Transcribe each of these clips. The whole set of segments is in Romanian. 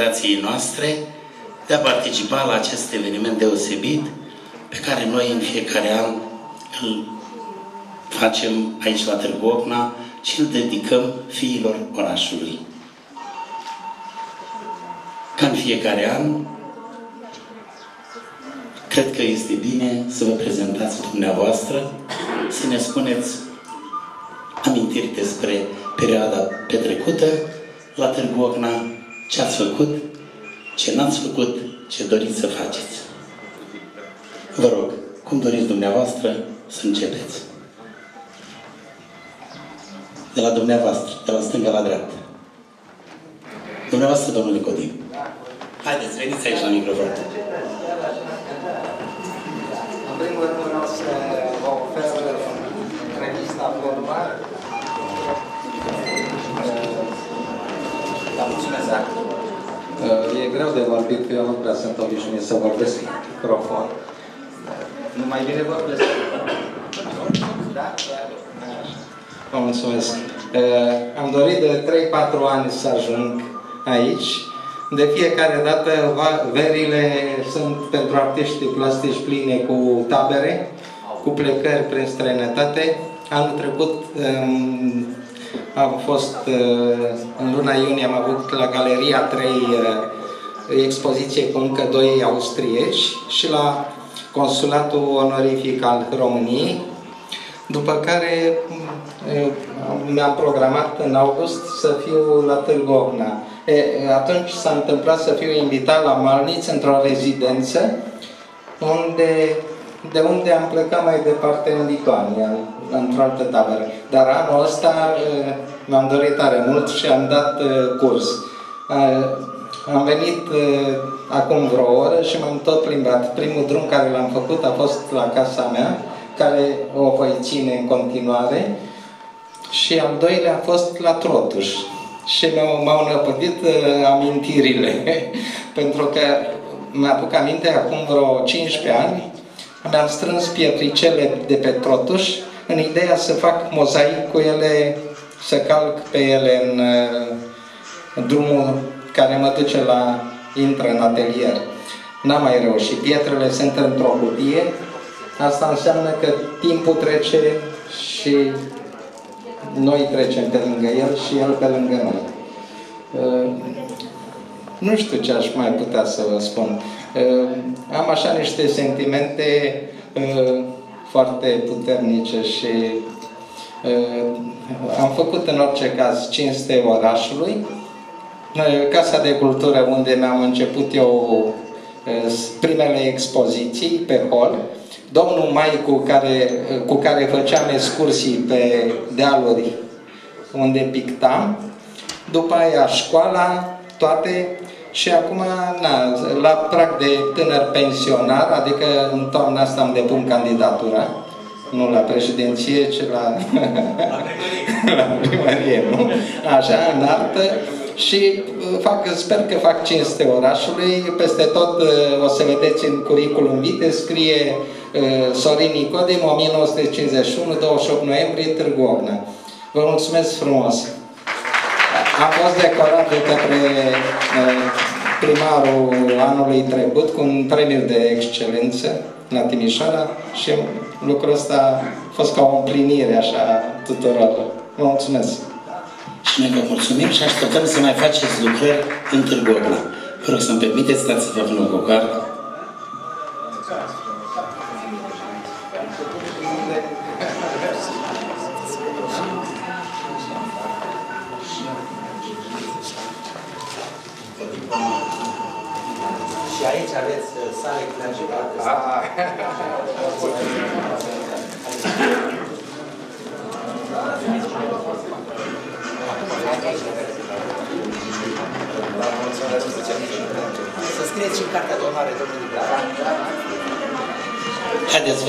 invitației noastre de a participa la acest eveniment deosebit pe care noi în fiecare an îl facem aici la Târgu Ocna și îl dedicăm fiilor orașului. Ca în fiecare an, cred că este bine să vă prezentați dumneavoastră, să ne spuneți amintiri despre perioada petrecută la Târgu Ocna, ce ați făcut, ce n-ați făcut, ce doriți să faceți. Vă rog, cum doriți dumneavoastră să începeți? De la dumneavoastră, de la stânga la dreapta. Dumneavoastră, domnule Codim. Haideți, veniți aici la microfon. În primul rând vreau să vă ofer revista Vorba. Da, mulțumesc, da. E greu de vorbit, că eu nu prea sunt obișnuit să vorbesc în microfon. Nu mai bine vorbesc. Da? Vă mulțumesc. Am dorit de 3-4 ani să ajung aici. De fiecare dată verile sunt pentru artiștii plastici pline cu tabere, cu plecări prin străinătate. Anul trecut um, am fost, uh, în luna iunie am avut la Galeria 3 uh, expoziție cu încă doi austrieci și la Consulatul Onorific al României, după care uh, mi-am programat în august să fiu la Târgu Ocna. E, atunci s-a întâmplat să fiu invitat la Malniț într-o rezidență unde, de unde am plecat mai departe în Lituania, într-o altă tabără. Dar anul ăsta mi-am dorit tare mult și am dat curs. Am venit acum vreo oră și m-am tot plimbat. Primul drum care l-am făcut a fost la casa mea, care o voi ține în continuare. Și al doilea a fost la Trotuș. Și m-au năpădit amintirile, pentru că mi-aduc aminte, acum vreo 15 ani, mi-am strâns pietricele de pe Trotuș în ideea să fac mozaic cu ele, să calc pe ele în, în drumul care mă duce la intră în atelier. N-am mai reușit. Pietrele sunt într-o cutie. Asta înseamnă că timpul trece și noi trecem pe lângă el și el pe lângă noi. Nu știu ce aș mai putea să vă spun. Am așa niște sentimente foarte puternice și am făcut în orice caz cinste orașului. Casa de Cultură unde mi-am început eu primele expoziții pe hol. Domnul Maicu care, cu care făceam excursii pe dealuri unde pictam. După aia școala, toate și acum, na, la prag de tânăr pensionar, adică în toamna asta îmi depun candidatura, nu la președinție, ci la, la primărie, nu? Așa, în artă. Și fac, sper că fac cinste orașului. Peste tot o să vedeți în curriculum vitae, scrie Sorin Nicodim, 1951, 28 noiembrie, Târgu Ocna. Vă mulțumesc frumos! Am fost decorat de către primarul anului trecut cu un premiu de excelență la Timișoara și lucrul ăsta a fost ca o împlinire așa tuturor. Vă mulțumesc! Și noi vă mulțumim și așteptăm să mai faceți lucrări în Târgu Ocna. Vă rog să-mi permiteți, dați să vă pun o cocar.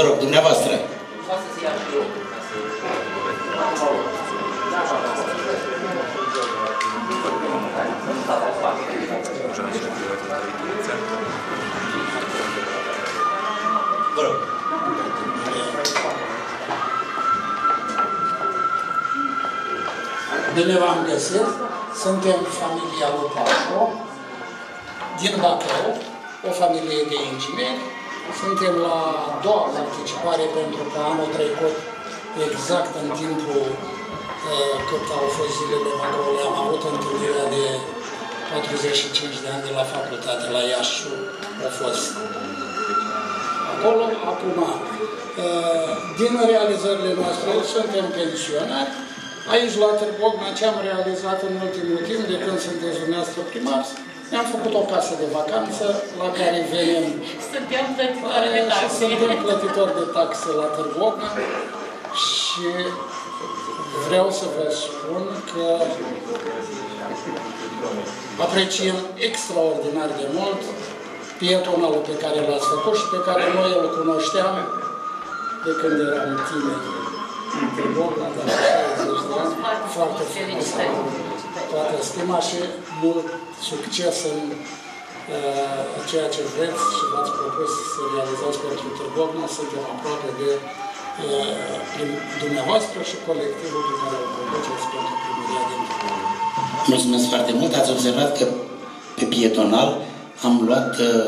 vă rog, dumneavoastră. Vă rog. Bine v-am găsit. Suntem familia lui Pașo, din Bacău, o familie de ingineri, suntem la a doua participare pentru că anul trecut, exact în timpul uh, cât au fost zilele Macroului, am avut întâlnirea de 45 de ani de la facultate, la Iași, a fost acolo. Acum, uh, din realizările noastre, suntem pensionari, Aici, la Târgogna, ce am realizat în ultimul timp, de când sunteți dumneavoastră primar, ne-am făcut o casă de vacanță la care venim. Suntem plătitori de taxe. Suntem plătitori de taxe la Târgogna și vreau să vă spun că apreciem extraordinar de mult pietonalul pe care l-ați făcut și pe care noi îl cunoșteam de când eram tineri. Târgogna, dar 60 de ani, foarte frumos. Toată stima și mult succes în uh, ceea ce vreți și v-ați propus să realizați pentru Târgogna. Suntem aproape de uh, prim, dumneavoastră și colectivul pe care îl conduceți pentru primăria din Târgogna. Mulțumesc foarte mult. Ați observat că pe pietonal am luat uh,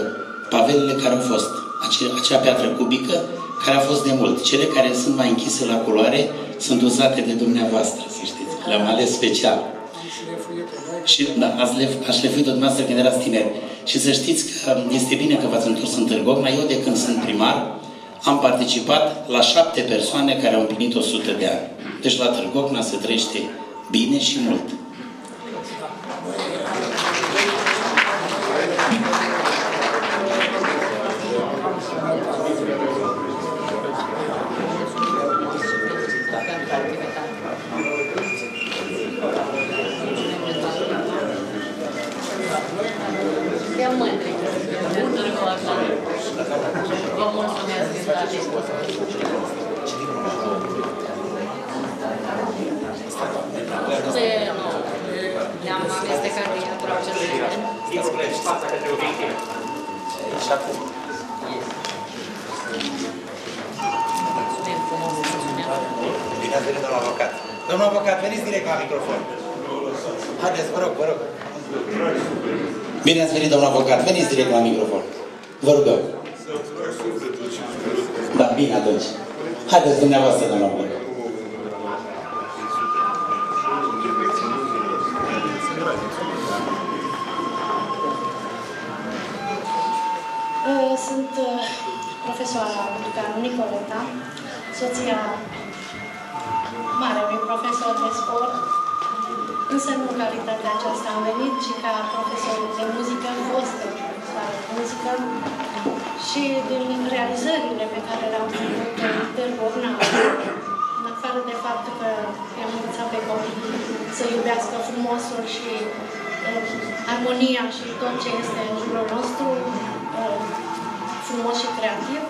pavelele care au fost. Acea, acea piatră cubică care a fost de mult. Cele care sunt mai închise la culoare sunt uzate de dumneavoastră, să știți. Le-am ales special. Și da, ați lef, aș lefuit-o dumneavoastră când erați tineri. Și să știți că este bine că v-ați întors în Târgogna. Eu, de când sunt primar, am participat la șapte persoane care au împlinit 100 de ani. Deci la Târgogna se trăiește bine și mult. Scuze, nu. Ne-am amestecat din procesele. fața către obiectiv. Și acum. Mulțumim frumos, mulțumim. Bine ați venit, domnul avocat. Domnul avocat, veniți direct la microfon. Haideți, vă rog, vă rog. Bine ați venit, domnul avocat. Veniți direct la microfon. Vă rugăm. Da, bine atunci. Haideți dumneavoastră, domnul avocat. Uh, Sunt uh, profesoara Ducanu Nicoleta, soția marelui profesor de sport, însă nu în calitatea aceasta am venit, ci ca profesor de muzică, fostă profesoară de muzică și din realizările pe care le-am făcut în Târgovna, în afară de faptul că i-am învățat pe copii să iubească frumosul și uh, armonia și tot ce este în jurul nostru, uh, frumos și creativ.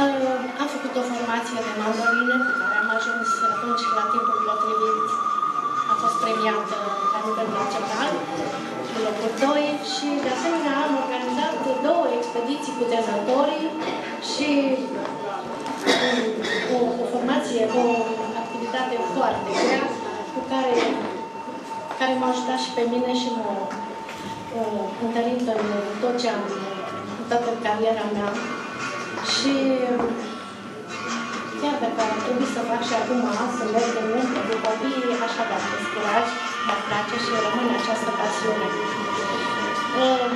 Uh, am făcut o formație de mandolină cu care am ajuns atunci la timpul potrivit. A fost premiată la nivel național, cu locul 2 și de asemenea am organizat două expediții cu dezătorii și um, o, o formație, o activitate foarte grea cu care, care m-a ajutat și pe mine și m-a uh, întărit în tot ce am, în toată cariera mea. Și chiar dacă ar trebui să fac și acum să merg în muncă cu copiii, așa da, curaj, mă place și rămâne această pasiune. Uh,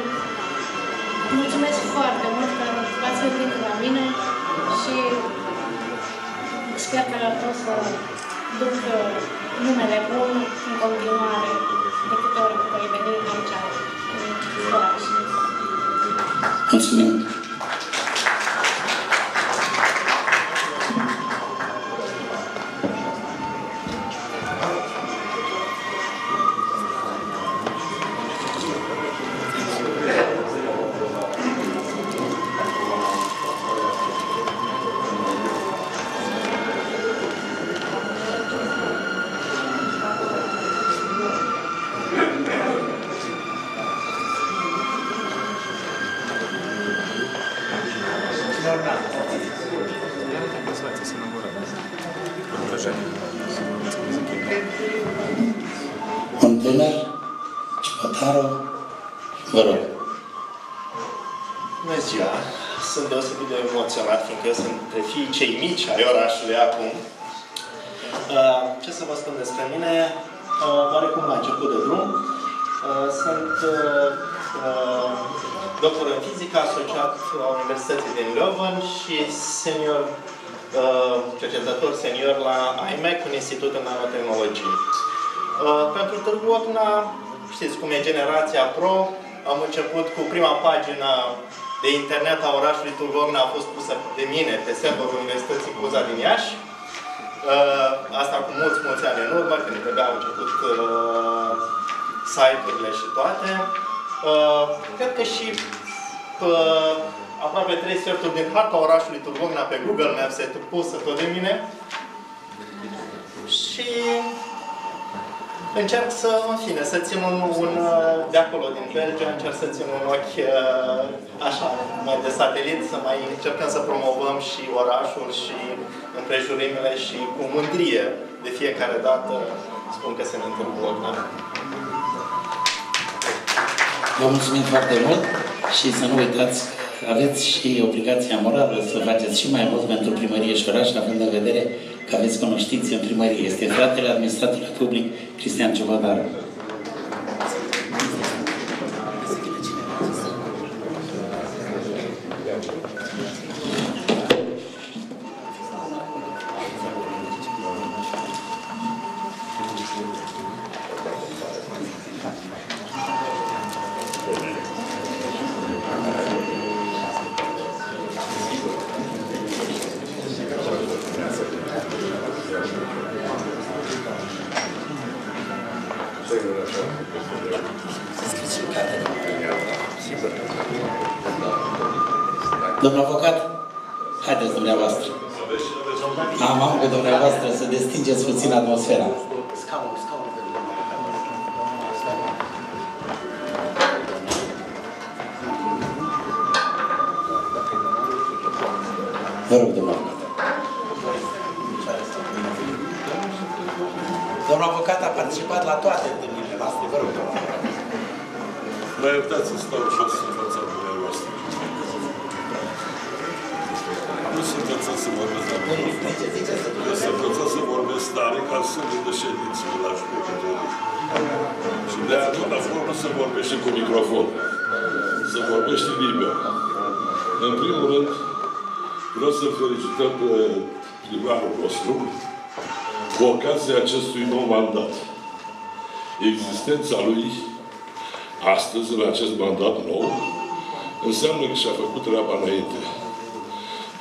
Mulțumesc foarte mult că v-ați venit la mine și sper că o să duc uh, numele bun în continuare de câte ori voi veni aici în oraș. Mulțumim. Știți cum e generația pro, am început cu prima pagină de internet a orașului Tulgorna a fost pusă de mine pe serverul Universității Cuza din Iași. Uh, asta cu mulți, mulți ani în urmă, când abia au început uh, site-urile și toate. Uh, cred că și uh, aproape trei sferturi din harta orașului Turgomna pe Google Maps e pusă tot de mine. Și încerc să, în fine, să țin un, un de acolo, din Belgia, încerc să țin un ochi uh, așa, mai de satelit, să mai încercăm să promovăm și orașul și împrejurimile și cu mândrie de fiecare dată spun că se ne întâmplă Bogdan. Vă mulțumim foarte mult și să nu uitați aveți și obligația morală să faceți și mai mult pentru primărie și oraș, având în vedere că aveți cunoștințe în primărie. Este fratele administratorului public Cristian Ciobadaru. Astăzi, în acest mandat nou, înseamnă că și-a făcut treaba înainte.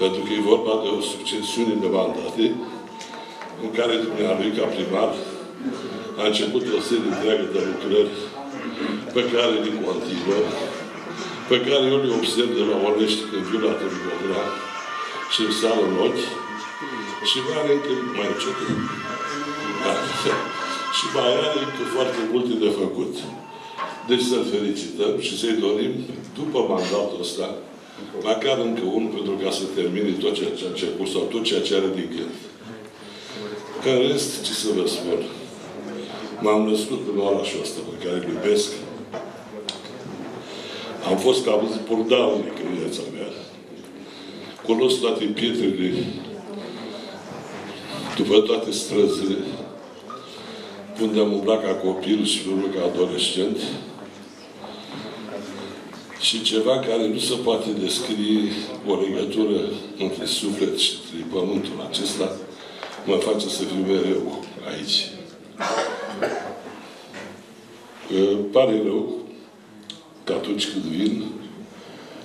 Pentru că e vorba de o succesiune de mandate în care dumneavoastră, ca primar, a început o serie întreagă de lucrări pe care le continuă, pe care eu le observ de la Onești când viu la Târgovra și în sală în ochi și mai are încă mai încet. Da. și mai are încă foarte multe de făcut. Deci să-l felicităm și să-i dorim, după mandatul ăsta, măcar încă unul pentru ca să termine tot ceea ce a început sau tot ceea ce are din gând. Că în rest, ce să vă spun? M-am născut în orașul ăsta pe care îl iubesc. Am fost ca purdalnic în viața mea. Cunosc toate pietrele, după toate străzile, unde am umblat ca copil și nu ca adolescent, și ceva care nu se poate descrie o legătură între suflet și între pământul acesta, mă face să fiu mereu aici. Îmi pare rău că atunci când vin,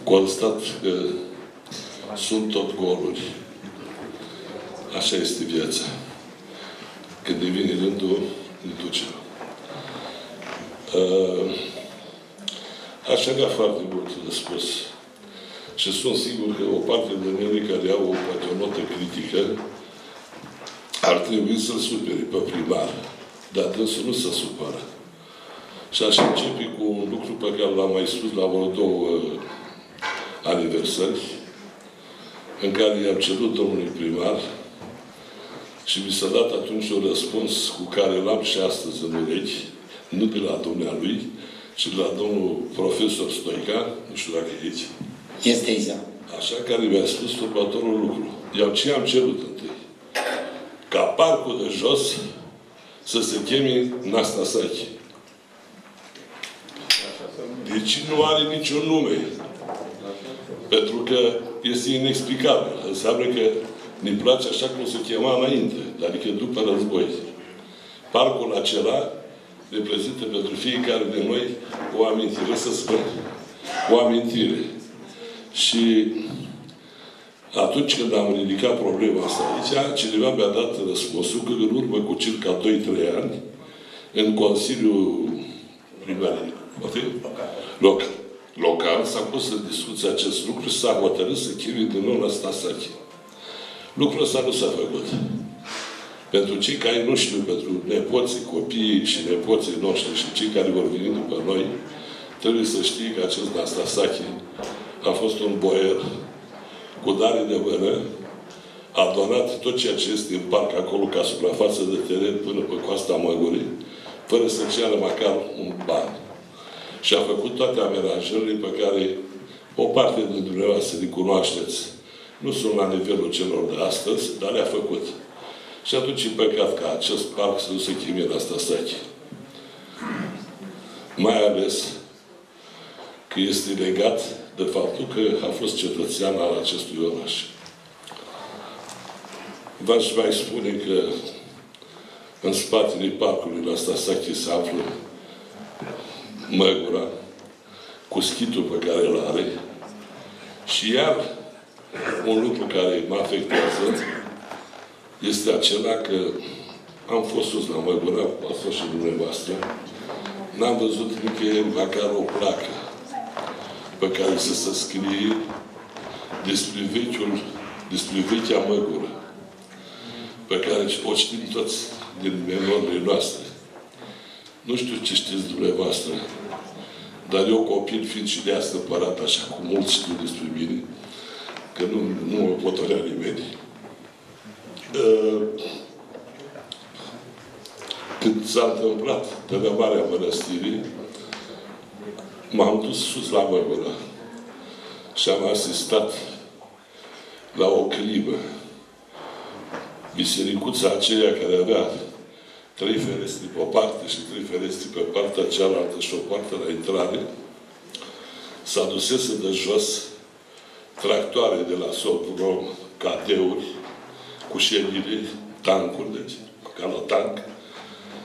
constat că sunt tot goluri. Așa este viața. Când devine rândul, ne ducem. Uh, Aș avea foarte mult de spus. Și sunt sigur că o parte din ele care au o, poate o notă critică ar trebui să-l supere pe primar. Dar dânsul nu se supără. Și aș începe cu un lucru pe care l-am mai spus la vreo două uh, aniversări, în care i-am cerut domnului primar și mi s-a dat atunci un răspuns cu care l-am și astăzi în urechi, nu de la dumnealui, și la domnul profesor Stoica, nu știu dacă e aici, Este aici. așa, care mi-a spus următorul lucru. Eu ce am cerut întâi? Ca parcul de jos să se cheme Nastasaki. Deci nu are niciun nume. Pentru că este inexplicabil. Înseamnă că ne place așa cum se chema înainte, adică după război. Parcul acela reprezintă pentru fiecare de noi o amintire, să spun, o amintire. Și atunci când am ridicat problema asta aici, cineva mi-a dat răspunsul că în urmă cu circa 2-3 ani, în Consiliul Primăriei, poate? Local. Local s-a pus în discuție acest lucru și s-a hotărât să chirii din nou la Stasache. Lucrul ăsta nu s-a făcut. Pentru cei care nu știu, pentru nepoții, copiii și nepoții noștri și cei care vor veni după noi, trebuie să știe că acest Nastasache a fost un boier cu dare de mână, a donat tot ceea ce este în parc acolo ca suprafață de teren până pe coasta Măgurii, fără să ceară măcar un ban. Și a făcut toate amenajările pe care o parte din dumneavoastră le cunoașteți. Nu sunt la nivelul celor de astăzi, dar le-a făcut. Și atunci e păcat ca acest parc să nu se chimie la Stasache. Mai ales că este legat de faptul că a fost cetățean al acestui oraș. V-aș mai spune că în spatele parcului la Stasache se află Măgura, cu schitul pe care îl are și iar un lucru care mă afectează este acela că am fost sus la Măgura, a fost și dumneavoastră, n-am văzut nicăieri măcar o placă pe care să se scrie despre vechiul, despre vechea măgură, pe care o știm toți din memorile noastre. Nu știu ce știți dumneavoastră, dar eu copil fiind și de asta părat așa cum mulți știu despre mine, că nu, nu mă potorea nimeni. Uh, când s-a întâmplat dărâmarea mănăstirii, m-am dus sus la Măgura și am asistat la o climă. Bisericuța aceea care avea trei ferestri pe o parte și trei ferestri pe partea cealaltă și o parte la intrare, s-a dusese de jos tractoare de la Soprom, cadeuri, cu ședire, tancuri, deci, ca la tank,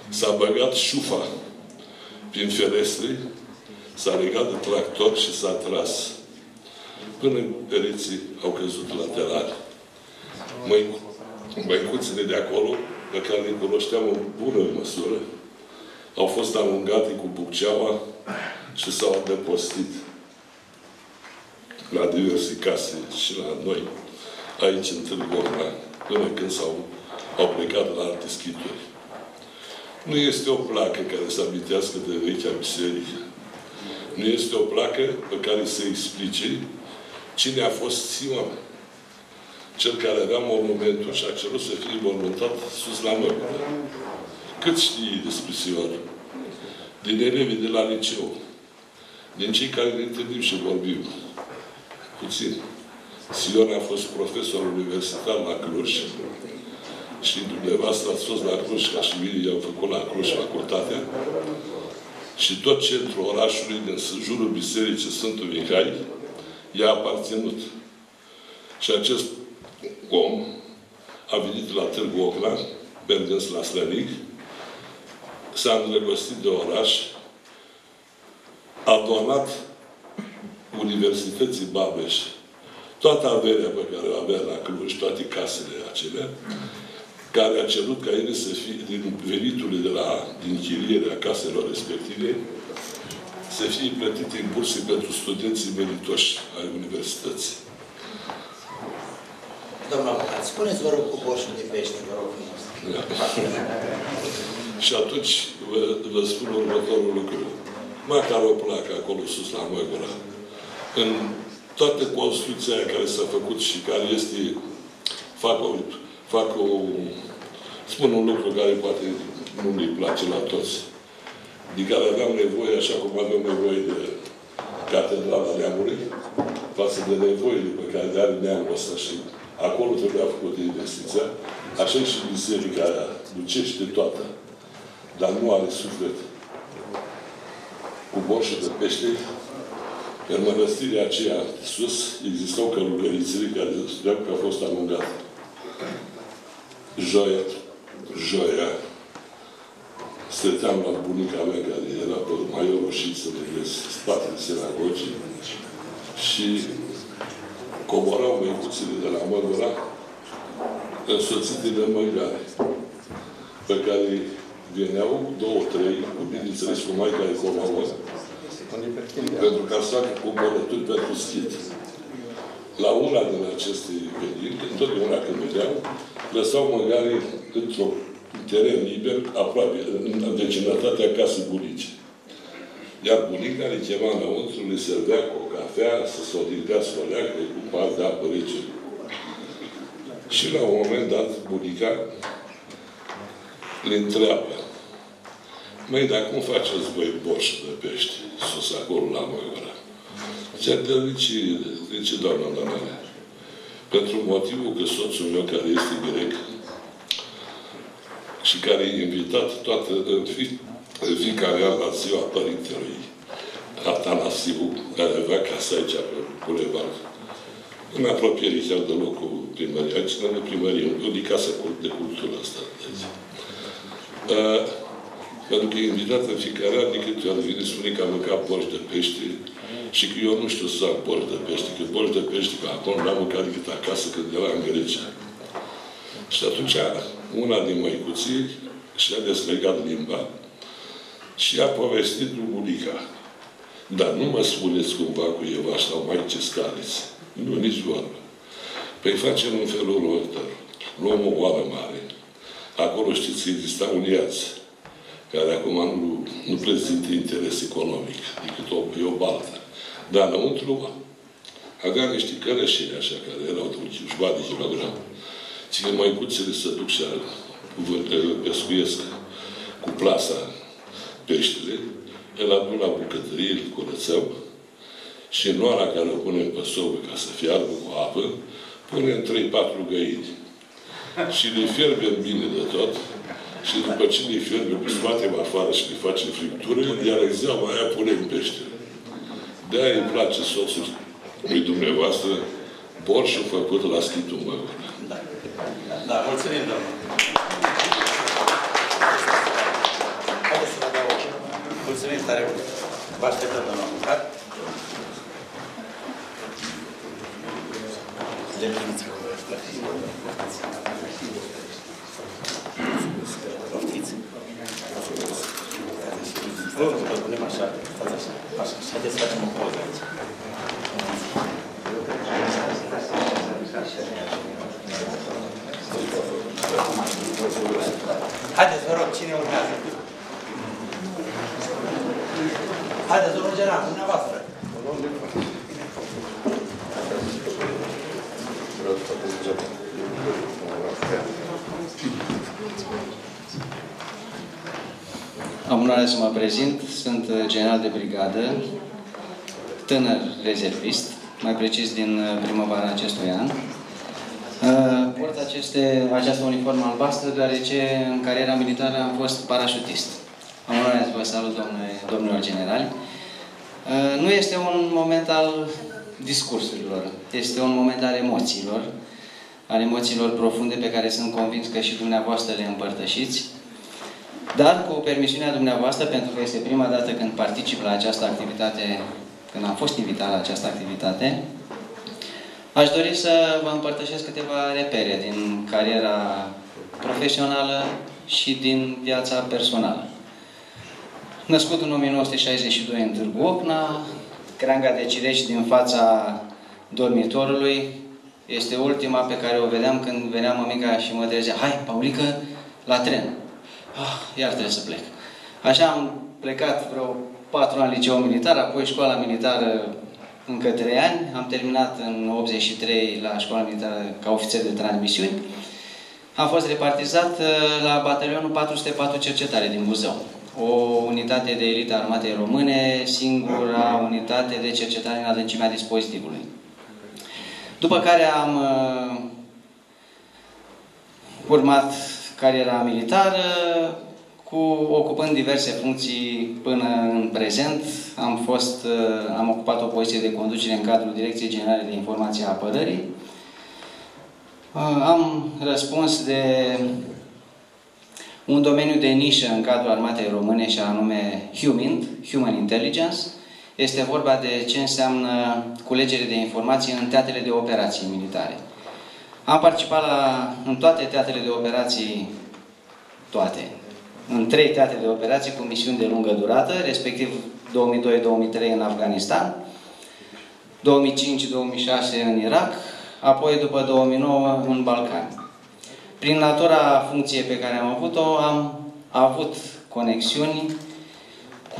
s-a băgat șufa prin ferestri, s-a legat de tractor și s-a tras. Până pereții au căzut laterali. Măi, măicuțele de acolo, pe care le cunoșteam în bună măsură, au fost alungate cu bucceaua și s-au depostit la diverse case și la noi, aici în Târgovna, până când s-au au plecat la alte schituri. Nu este o placă care să amintească de vechea biserică. Nu este o placă pe care să explice cine a fost Sion. Cel care avea monumentul și a cerut să fie mormântat sus la măgură. Cât știi despre Sion? Din elevii de la liceu. Din cei care ne întâlnim și vorbim. Puțin. Sion a fost profesor universitar la Cluj și dumneavoastră ați fost la Cluj, ca și mine, i-am făcut la Cluj facultatea. Și tot centrul orașului, din jurul Bisericii Sfântul Mihai, i-a aparținut. Și acest om a venit la Târgu Ocna, mergând la Slănic, s-a îndrăgostit de oraș, a donat Universității Babeș toată averea pe care o avea la Cluj, toate casele acelea, care a cerut ca ele să fie, din veniturile de la, din chirierea caselor respective, să fie plătite în burse pentru studenții meritoși ai universității. Domnul avocat, spuneți, vă rog, cu boșul de pește, vă rog frumos. Da. și atunci vă, vă spun următorul lucru. Măcar o placă acolo sus la Măgura. În toată construcția care s-a făcut și care este, fac o, fac o, spun un lucru care poate nu ne place la toți. din care aveam nevoie, așa cum avem nevoie de Catedrala Neamului, față de nevoile pe care le are neamul ăsta și acolo trebuia făcută investiția, așa și biserica aia ducește toată, dar nu are suflet. Cu borșul de pește, în mănăstirea aceea sus existau călugărițele care spuneau că a fost alungată. Joia, joia, stăteam la bunica mea care era pe mai roșit să vedeți spatele sinagogii și coborau măicuțele de la Măgura însoțite de măgare pe care veneau două, trei, cu bineînțeles cu mai care comandă, pentru ca să facă cumpărături pentru schid. La una din aceste veniri, întotdeauna când vedeam, lăsau măgare într-o teren liber, aproape, în vecinătatea casei bunice. Iar bunica le chema înăuntru, le servea cu o cafea, să se odihnească o leacă, cu par de apă rece. Și la un moment dat, bunica le întreabă, Măi, dar cum faceți voi borș de pește sus acolo la Măgura? Zicea, de ce, de ce doamna Danare? Pentru motivul că soțul meu, care este grec, și care e invitat toată în, fi, în fiecare an la ziua părintelui Atanasiu, care avea casa aici pe Bulevard, în apropiere chiar de locul primăriei, aici lângă primărie, în casă de cultură asta. Deci. Uh, pentru că e invitat în fiecare an, de câte ori vine, spune că a mâncat borș de pește și că eu nu știu să fac borș de pește, că borș de pește, că acolo n-am mâncat decât acasă când era în Grecia. Și atunci una din măicuții și-a deslegat limba și a povestit lui bunica. Dar nu mă spuneți cumva cu Eva sau mai ce scariți. Nu, nici vorbă. Păi facem în felul următor. Luăm o oală mare. Acolo știți, exista un iaț care acum nu, nu prezintă interes economic, decât o, e o baltă. Dar înăuntru avea niște cărășini așa, care erau de un jumătate de kilogram. Ține măicuțele să duc și pescuiesc cu plasa peștele, îl adun la bucătărie, îl curățăm și în oara care o punem pe sobă ca să fiarbă cu apă, punem 3-4 găini. Și le fierbem bine de tot și după ce le fierbem, le scoatem afară și le facem friptură, iar exeama aia punem pește. De-aia îmi place soțul lui dumneavoastră borșul făcut la Schitul Măgura. Da. Da, mulțumim, domnul. Haideți să vă dau Mulțumim tare mult. Vă așteptăm, domnul avocat. Le primiți cu Vă rog, vă punem așa, stați așa, așa, haideți să facem o poză aici. Haideți, vă rog, cine urmează? Haideți, domnul general, dumneavoastră. Am onoarea să mă prezint. Sunt general de brigadă, tânăr rezervist, mai precis din primăvara acestui an. Port aceste, această uniformă albastră deoarece în cariera militară am fost parașutist. Am onoarea să vă salut, domnule, domnilor generali. Nu este un moment al discursurilor, este un moment al emoțiilor, al emoțiilor profunde pe care sunt convins că și dumneavoastră le împărtășiți. Dar cu permisiunea dumneavoastră, pentru că este prima dată când particip la această activitate, când am fost invitat la această activitate, aș dori să vă împărtășesc câteva repere din cariera profesională și din viața personală. Născut în 1962 în Târgu Ocna, creanga de cireși din fața dormitorului este ultima pe care o vedeam când venea mămica și mă trezea. Hai, Paulică, la tren. Ah, iar trebuie să plec. Așa am plecat vreo patru ani liceu militar, apoi școala militară încă trei ani. Am terminat în 83 la școala militară ca ofițer de transmisiuni. Am fost repartizat uh, la batalionul 404 cercetare din Buzău. o unitate de elită a armatei române, singura unitate de cercetare în adâncimea dispozitivului. După care am uh, urmat cariera militară, cu ocupând diverse funcții până în prezent. Am, fost, uh, am ocupat o poziție de conducere în cadrul Direcției Generale de Informație a Apărării. Uh, am răspuns de un domeniu de nișă în cadrul armatei române și anume HUMINT, Human Intelligence. Este vorba de ce înseamnă culegere de informații în teatrele de operații militare. Am participat la, în toate teatrele de operații, toate, în trei teatre de operații cu misiuni de lungă durată, respectiv 2002-2003 în Afganistan, 2005-2006 în Irak, apoi după 2009 în Balcani. Prin natura funcției pe care am avut-o, am avut conexiuni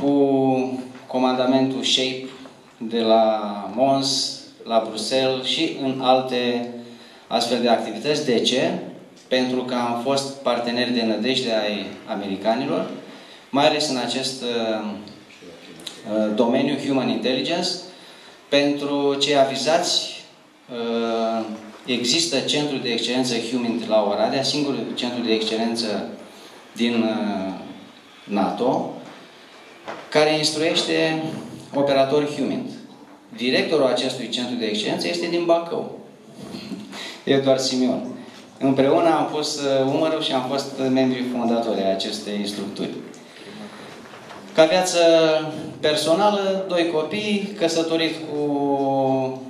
cu comandamentul SHAPE de la Mons, la Bruxelles și în alte astfel de activități. De ce? Pentru că am fost parteneri de nădejde ai americanilor, mai ales în acest uh, uh domeniu Human Intelligence. Pentru cei avizați, uh, există Centrul de Excelență Human la Oradea, singurul centru de excelență din uh, NATO, care instruiește operatori Human. Directorul acestui centru de excelență este din Bacău. Eduard Simion. Împreună am pus uh, umărul și am fost membri fondatori ai acestei structuri. Ca viață personală, doi copii, căsătorit cu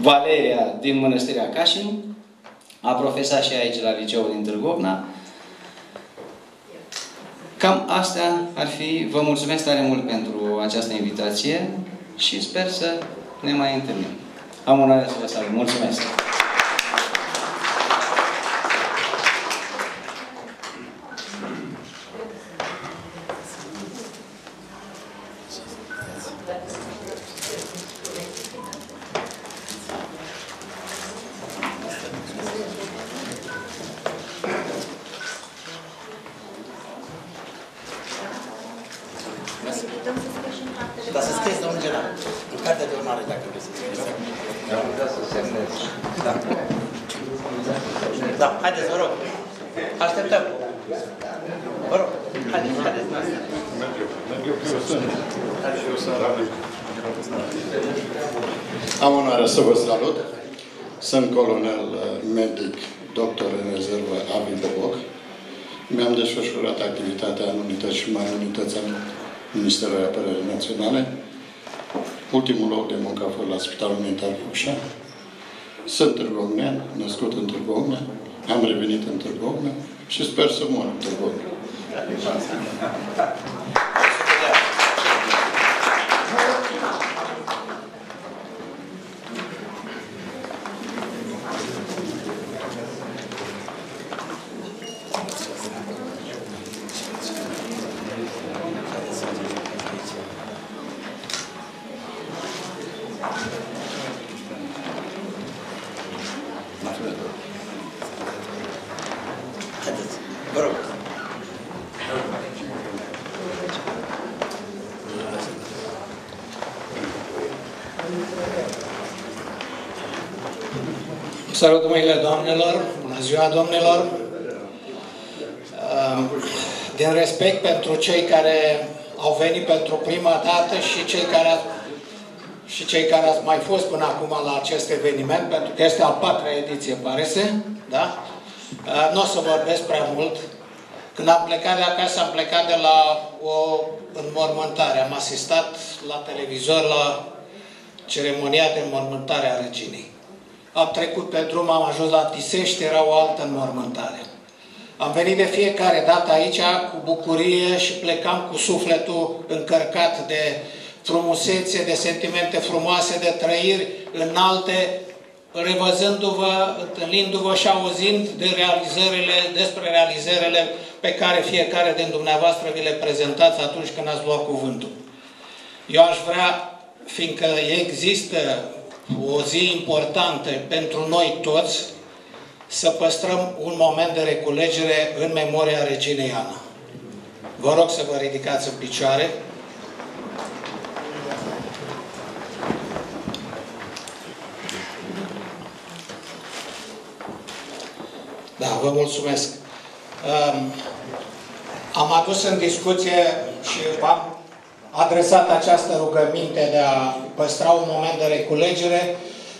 Valeria din Mănăstirea Cașin, a profesat și aici la liceul din Târgovna. Cam astea ar fi. Vă mulțumesc tare mult pentru această invitație și sper să ne mai întâlnim. Am onoarea să vă salut. Mulțumesc! Dar să scrieți, domnul general, în cartea de urmare, dacă vreți să scrieți. Am putea să semnez. Da. Da, haideți, vă rog. Așteptăm. Vă rog, haideți, haideți. Am onoarea să vă salut. Sunt colonel uh, medic, doctor în rezervă Avi Boboc. Mi-am desfășurat activitatea în unități și mai unități în Ministerul Apărării Naționale. Ultimul loc de muncă a fost la Spitalul Militar Focșa. Sunt târgovnean, născut în Târgovne, am revenit în Târgovne și sper să mor în Târgovne. Haideți, vă rog. Salut mâinile doamnelor, bună ziua domnilor. Din respect pentru cei care au venit pentru prima dată și cei care ați, și cei care ați mai fost până acum la acest eveniment, pentru că este al patra ediție, pare să, da? Nu o să vorbesc prea mult. Când am plecat de acasă, am plecat de la o înmormântare. Am asistat la televizor la ceremonia de înmormântare a reginei. Am trecut pe drum, am ajuns la Tisești, era o altă înmormântare. Am venit de fiecare dată aici cu bucurie și plecam cu sufletul încărcat de frumusețe, de sentimente frumoase, de trăiri înalte, revăzându-vă, întâlnindu-vă și auzind de realizările, despre realizările pe care fiecare din dumneavoastră vi le prezentați atunci când ați luat cuvântul. Eu aș vrea, fiindcă există o zi importantă pentru noi toți, să păstrăm un moment de reculegere în memoria reginei Ana. Vă rog să vă ridicați în picioare. Da, vă mulțumesc. Um, am adus în discuție și am adresat această rugăminte de a păstra un moment de reculegere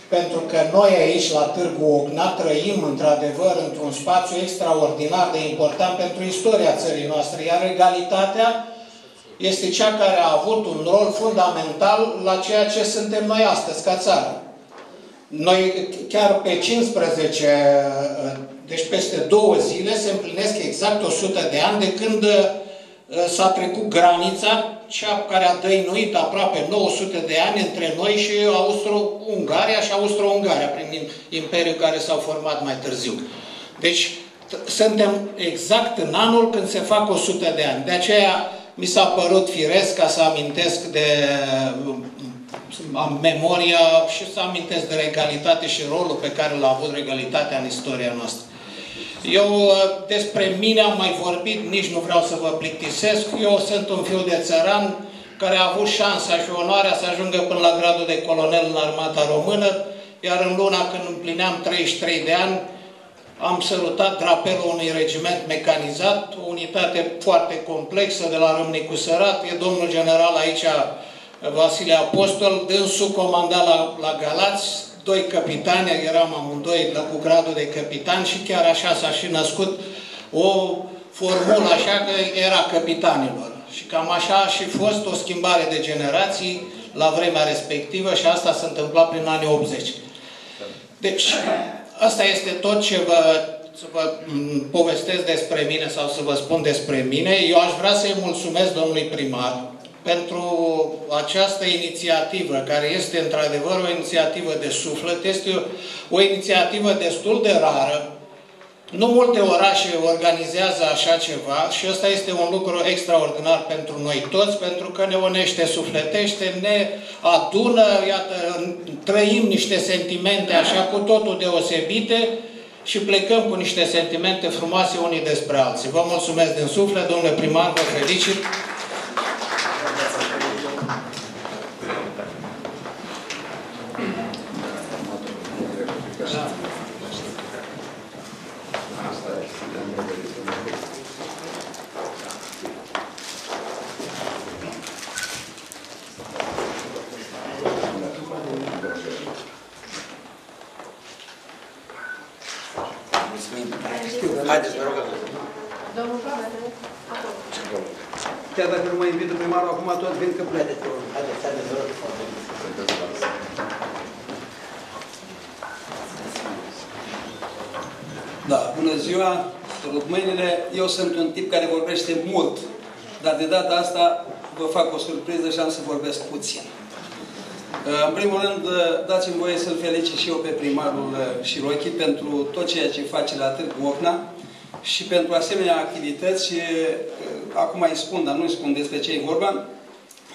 pentru că noi aici, la Târgu Ogna, trăim într-adevăr într-un spațiu extraordinar de important pentru istoria țării noastre, iar egalitatea este cea care a avut un rol fundamental la ceea ce suntem noi astăzi, ca țară. Noi chiar pe 15, deci peste două zile, se împlinesc exact 100 de ani de când uh, s-a trecut granița cea care a dăinuit aproape 900 de ani între noi și Austro-Ungaria și Austro-Ungaria, prin imperiul care s-au format mai târziu. Deci, suntem exact în anul când se fac 100 de ani. De aceea mi s-a părut firesc ca să amintesc de am memoria și să amintesc de regalitate și rolul pe care l-a avut regalitatea în istoria noastră. Eu uh, despre mine am mai vorbit, nici nu vreau să vă plictisesc. Eu sunt un fiu de țăran care a avut șansa și onoarea să ajungă până la gradul de colonel în armata română, iar în luna când împlineam 33 de ani, am sărutat drapelul unui regiment mecanizat, o unitate foarte complexă de la Râmnicu Sărat. E domnul general aici, Vasile Apostol, dânsul comanda la, la Galați, doi capitani, eram amândoi cu gradul de capitan și chiar așa s-a și născut o formulă așa că era capitanilor. Și cam așa a și fost o schimbare de generații la vremea respectivă și asta s-a întâmplat prin anii 80. Deci, asta este tot ce vă, să vă povestesc despre mine sau să vă spun despre mine. Eu aș vrea să-i mulțumesc domnului primar, pentru această inițiativă, care este într-adevăr o inițiativă de suflet, este o, o inițiativă destul de rară. Nu multe orașe organizează așa ceva și ăsta este un lucru extraordinar pentru noi toți, pentru că ne unește, sufletește, ne adună, iată, trăim niște sentimente așa cu totul deosebite și plecăm cu niște sentimente frumoase unii despre alții. Vă mulțumesc din suflet, domnule primar, vă felicit. Haideți, vă rog. Domnul Chiar dacă nu mă invită primarul, acum toți vin că plec. Haideți, haideți, vă rog. Da, bună ziua, rup mâinile. Eu sunt un tip care vorbește mult, dar de data asta vă fac o surpriză și am să vorbesc puțin. Uh, în primul rând, uh, dați-mi voie să-l felicit și eu pe primarul uh, Șirochi pentru tot ceea ce face la Târgu Ocna și pentru asemenea activități, acum îi spun, dar nu îi spun despre ce e vorba,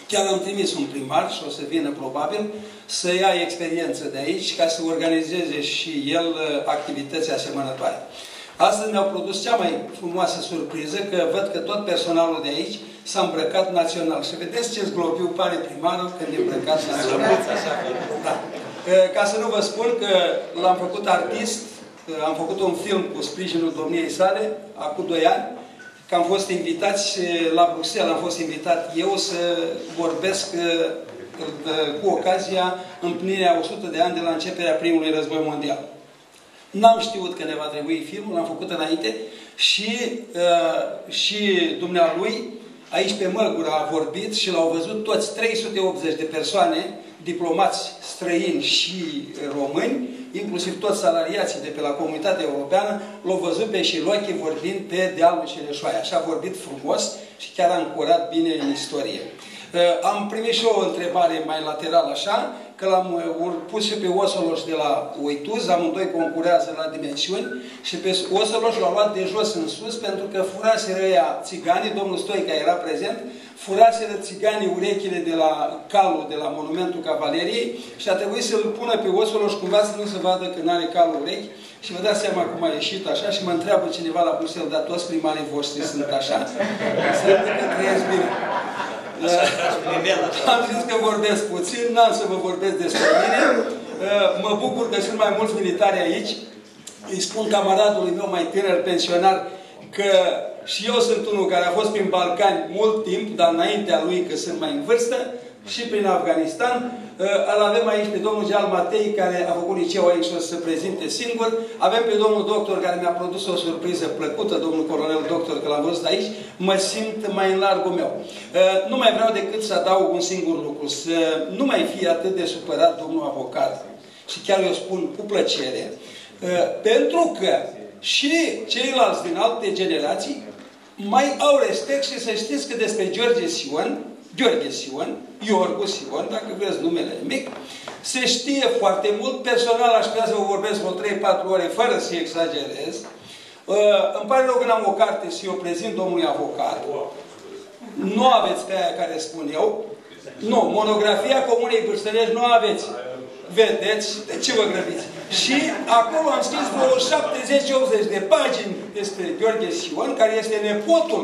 chiar am trimis un primar și o să vină probabil să ia experiență de aici ca să organizeze și el activități asemănătoare. Astăzi mi-au produs cea mai frumoasă surpriză că văd că tot personalul de aici s-a îmbrăcat național. Și vedeți ce zglobiu pare primarul când e îmbrăcat național. Da. Ca să nu vă spun că l-am făcut artist, am făcut un film cu sprijinul domniei sale, acum 2 ani, că am fost invitați la Bruxelles, am fost invitat eu să vorbesc cu ocazia împlinirea 100 de ani de la începerea primului război mondial. N-am știut că ne va trebui filmul, l-am făcut înainte și, uh, și dumnealui aici pe Măgura a vorbit și l-au văzut toți 380 de persoane, diplomați străini și români, inclusiv toți salariații de pe la comunitatea europeană, l-au văzut pe Șiloche vorbind pe dealul Celeșoaia. Așa a vorbit frumos și chiar a încurat bine în istorie. Uh, am primit și o întrebare mai lateral așa, că l-am uh, pus și pe Osoloș de la Uituz, amândoi concurează la dimensiuni și pe Osoloș l-au luat de jos în sus pentru că furaseră ăia țiganii, domnul Stoica era prezent, furaseră țiganii urechile de la calul, de la monumentul Cavaleriei și a trebuit să-l pună pe Osoloș cumva să nu se vadă că nu are calul urechi Și vă dați seama cum a ieșit așa și mă întreabă cineva la Bruxelles, dar toți primarii voștri sunt așa. Înseamnă că trăiesc bine. Am zis că vorbesc puțin, n-am să vă vorbesc despre mine. Mă bucur că sunt mai mulți militari aici. Îi spun camaradului meu mai tânăr, pensionar, că și eu sunt unul care a fost prin Balcani mult timp, dar înaintea lui că sunt mai în vârstă, și prin Afganistan. Uh, îl avem aici pe domnul Geal Matei, care a făcut liceu aici să se prezinte singur. Avem pe domnul doctor, care mi-a produs o surpriză plăcută, domnul coronel doctor, că l-am văzut aici. Mă simt mai în largul meu. Uh, nu mai vreau decât să adaug un singur lucru. Să nu mai fie atât de supărat domnul avocat. Și chiar eu spun cu plăcere. Uh, pentru că și ceilalți din alte generații mai au respect și să știți că despre George Sion, Gheorghe Sion, Iorgu Sion, dacă vreți numele mic, se știe foarte mult. Personal aș putea să vă vorbesc vreo 3-4 ore fără să exagerez. Uh, îmi pare rău că n-am o carte să o prezint domnului avocat. Nu aveți pe aia care spun eu. Nu, monografia Comunei Bârstănești nu aveți. Vedeți? De ce vă grăbiți? Și acolo am scris vreo 70-80 de pagini despre Gheorghe Sion, care este nepotul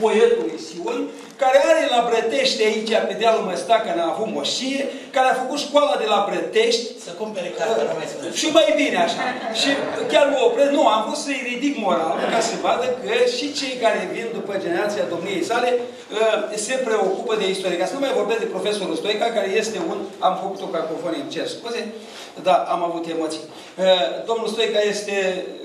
poetului Sion, care are la Brătești aici, pe dealul Măstacă, n-a avut moșie, care a făcut școala de la Brătești. Să cumpere cartea, nu mai spune. Și mai bine așa. și chiar mă opresc. Nu, am vrut să-i ridic moral, ca să vadă că și cei care vin după generația domniei sale uh, se preocupă de istorie. Ca să nu mai vorbesc de profesorul Stoica, care este un... Am făcut o cacofonie, îmi cer scuze, da, am avut emoții. Uh, domnul Stoica este,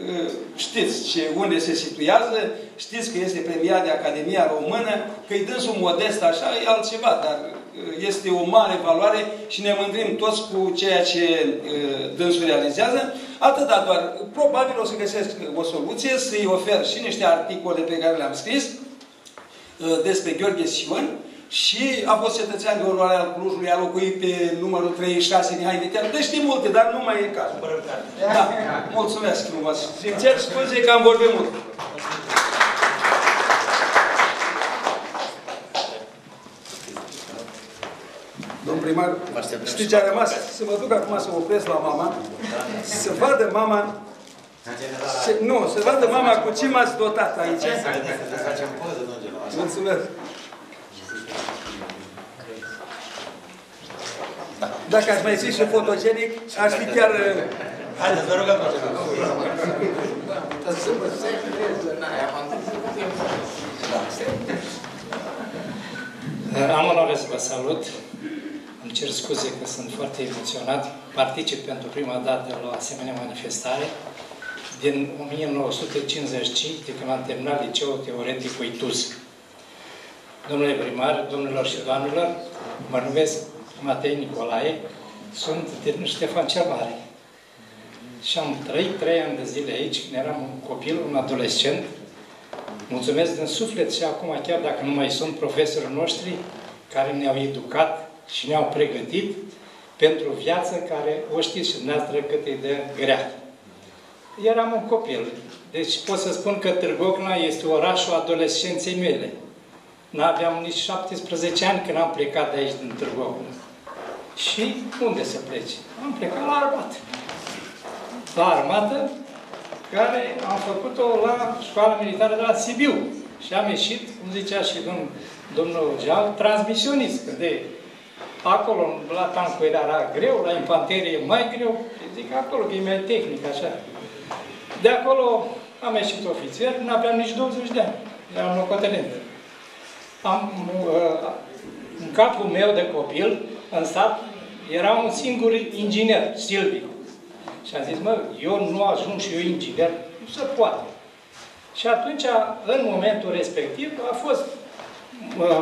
uh, știți ce, unde se situează, știți că este premiat de Academia Română, că e dânsul modest așa, e altceva, dar uh, este o mare valoare și ne mândrim toți cu ceea ce dânsul realizează. Atâta doar, probabil o să găsesc o soluție, să-i ofer și niște articole pe care le-am scris despre Gheorghe Sion, și a fost cetățean de onoare al Clujului, a locuit pe numărul 36 Mihai Viteanu. Deci știm multe, dar nu mai e cazul. Da, mulțumesc frumos. Sincer, scuze că am vorbit mult. Primar, știți ce a rămas? Să mă duc acum să opresc la mama, să vadă mama se, nu, să vadă mama cu ce m-ați dotat aici. Mulțumesc. Dacă aș mai fi și fotogenic, aș fi chiar... Uh, Haideți, vă rugăm. Am onoare să vă salut. Îmi cer scuze că sunt foarte emoționat. Particip pentru prima dată la o asemenea manifestare din 1955, de când am terminat liceul teoretic Uituz. Domnule primar, domnilor și doamnelor, mă numesc Matei Nicolae, sunt din Ștefan cel Mare. Și am trăit trei ani de zile aici, când eram un copil, un adolescent. Mulțumesc din suflet și acum, chiar dacă nu mai sunt profesorii noștri, care ne-au educat și ne-au pregătit pentru viață care o știți și dumneavoastră cât e de grea. Eram un copil. Deci pot să spun că Târgocna este orașul adolescenței mele. N-aveam nici 17 ani când am plecat de aici din Târgocna. Și unde să pleci? Am plecat la armată. La armată, care am făcut-o la școala militară de la Sibiu. Și am ieșit, cum zicea și domn, domnul Geal, transmisionist. De acolo, la tancul era greu, la infanterie mai greu. Zic acolo, că e mai tehnic, așa. De acolo am ieșit ofițer, nu aveam nici 20 de ani. Eram locotenent. Am, uh, în capul meu de copil, în stat, era un singur inginer, Silviu. Și am zis, mă, eu nu ajung și eu inginer, nu se poate. Și atunci, în momentul respectiv, a fost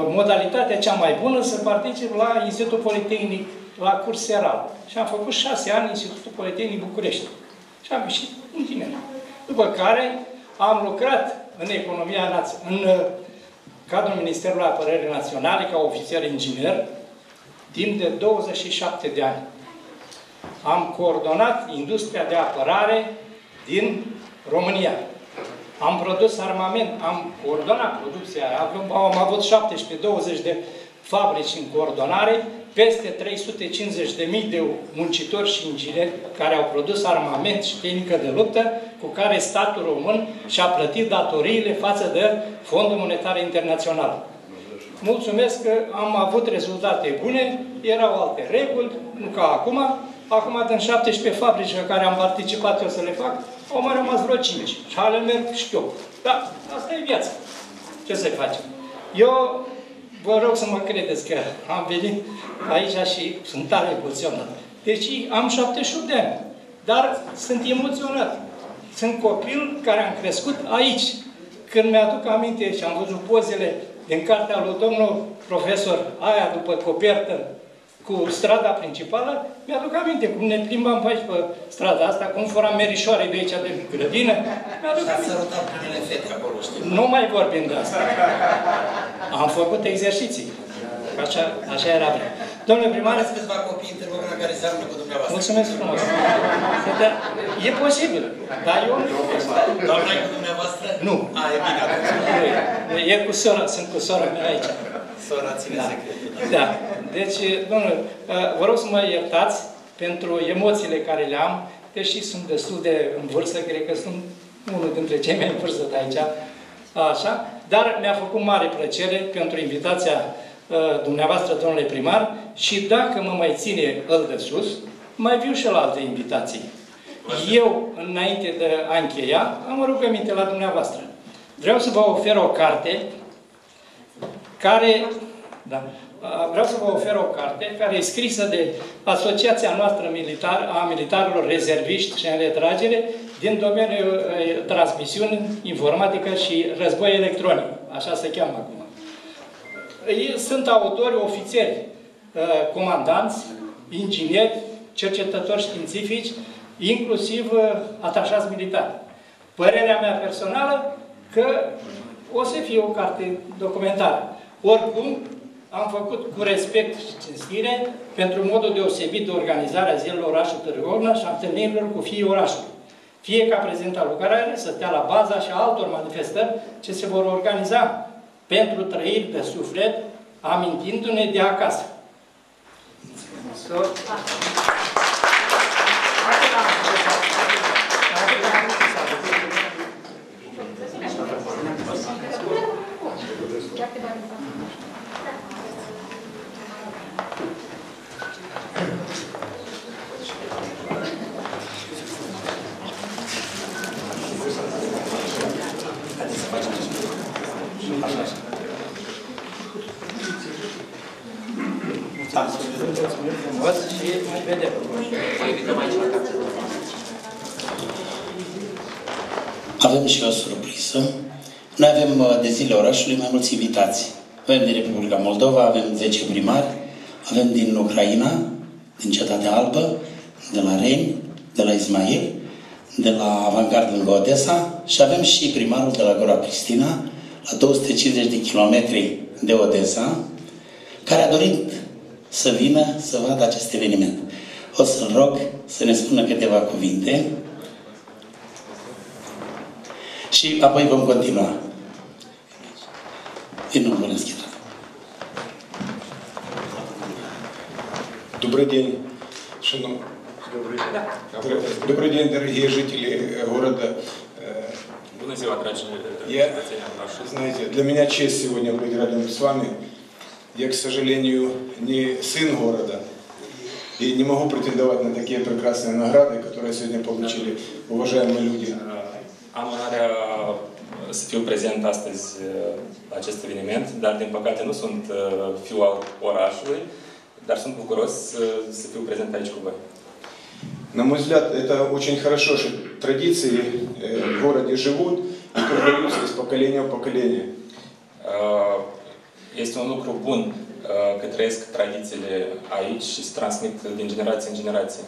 modalitatea cea mai bună să particip la Institutul Politehnic, la curs seral. Și am făcut șase ani în Institutul Politehnic București. Și am ieșit inginer. După care am lucrat în economia în uh, cadrul Ministerului Apărării Naționale ca ofițer inginer timp de 27 de ani. Am coordonat industria de apărare din România. Am produs armament, am coordonat producția, am, am avut 17-20 de fabrici în coordonare, peste 350.000 de muncitori și ingineri care au produs armament și tehnică de luptă cu care statul român și-a plătit datoriile față de Fondul Monetar Internațional. Mulțumesc că am avut rezultate bune, erau alte reguli, nu ca acum. Acum, din 17 fabrici la care am participat eu să le fac, au mai rămas vreo 5. Și ale merg și eu. Da, asta e viața. Ce să facem? Eu vă rog să mă credeți că am venit aici și sunt tare emoționat. Deci am 78 de ani, dar sunt emoționat. Sunt copil care am crescut aici. Când mi-aduc aminte și am văzut pozele din cartea lui domnul profesor, aia după copertă, cu strada principală, mi-aduc aminte cum ne plimbam pe aici pe strada asta, cum furam merișoare de aici de grădină. Mi-aduc Și aminte. sărutat primele fete acolo, știi? Nu mai vorbim de asta. Am făcut exerciții. Așa, așa era vreme. Domnule primar, Aveți câțiva copii în Târgu Mureș care seamănă cu dumneavoastră. mulțumesc frumos. Da, e posibil, dar eu nu Doar noi cu dumneavoastră? Nu. A, e bine atunci. Nu, E cu sora, sunt cu sora mea aici. Sora ține Da. secretul. Da. Deci, domnule, vă rog să mă iertați pentru emoțiile care le am, deși sunt destul de în vârstă, cred că sunt unul dintre cei mai în vârstă de aici, așa, dar mi-a făcut mare plăcere pentru invitația uh, dumneavoastră, domnule primar, și dacă mă mai ține îl de sus, mai viu și la alte invitații. Eu, înainte de a încheia, am o rugăminte la dumneavoastră. Vreau să vă ofer o carte care, da, a, vreau să vă ofer o carte care e scrisă de Asociația noastră militar, a militarilor rezerviști și în retragere din domeniul e, transmisiuni, informatică și război electronic. Așa se cheamă acum. Ei sunt autori, ofițeri, uh, comandanți, ingineri, cercetători științifici, inclusiv uh, atașați militari. Părerea mea personală că o să fie o carte documentară. Oricum, am făcut cu respect și cinstire pentru modul deosebit de organizare a zilelor orașului Târgu Mureș și a întâlnirilor cu fiii orașului. Fie ca prezent al lucrare să stea la baza și a altor manifestări ce se vor organiza pentru trăiri de suflet, amintindu-ne de acasă. So, Mulțumesc și mai vedem. Vă invităm aici la casă. Avem și o surpriză. Noi avem uh, de zile orașului mai mulți invitați. Avem din Republica Moldova, avem 10 primari, avem din Ucraina, din Cetatea Albă, de la Reni, de la Ismail, de la Avangard lângă Odessa și avem și primarul de la Gora Cristina, la 250 de kilometri de Odessa, care a dorit să vină să vadă acest eveniment. O să-l rog să ne spună câteva cuvinte și apoi vom continua. Bună seara. Добрый день, шановні. Добрый день, дорогие жители э, города. Э, dragi Я, знаете, для меня честь сегодня быть рядом с вами. Я, к сожалению, не сын города и не могу претендовать на такие прекрасные награды, которые сегодня получили уважаемые люди. Să fiu prezent astăzi uh, la acest eveniment, dar din păcate nu sunt uh, fiul al orașului, dar sunt bucuros uh, să fiu prezent aici cu voi. На мой взгляд, это очень хорошо, что традиции э, в городе живут и передаются из поколения в поколение. Uh, Este un lucru bun uh, că trăiesc tradițiile aici și se transmit din generație în generație.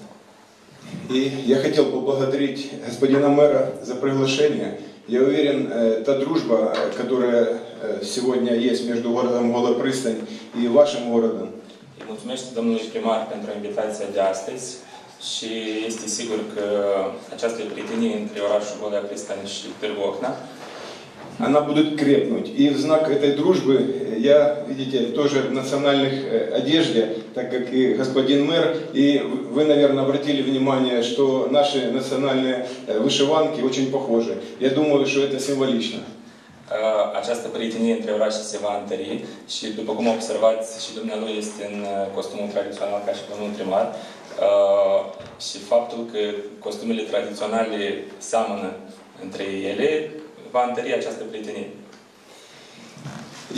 И я хотел поблагодарить господина мэра за приглашение. Я уверен, э, та дружба, э, которая э, сегодня есть между городом Голая Пристань и вашим городом, Îi mulțumesc domnului primar pentru invitația de astăzi și este sigur că această prietenie între orașul Pristani și Târgu Ocna она будет крепнуть. И в знак этой дружбы я, видите, тоже в национальных э, одежде, так как и господин мэр, и вы, наверное, обратили внимание, что наши национальные э, вышиванки очень похожи. Я думаю, что это символично. Această prietenie între orașe se va întări și, după cum observați, și dumnealui este în costumul tradițional ca și domnul primar. Și faptul că costumele tradiționale seamănă între ele va întări această prietenie.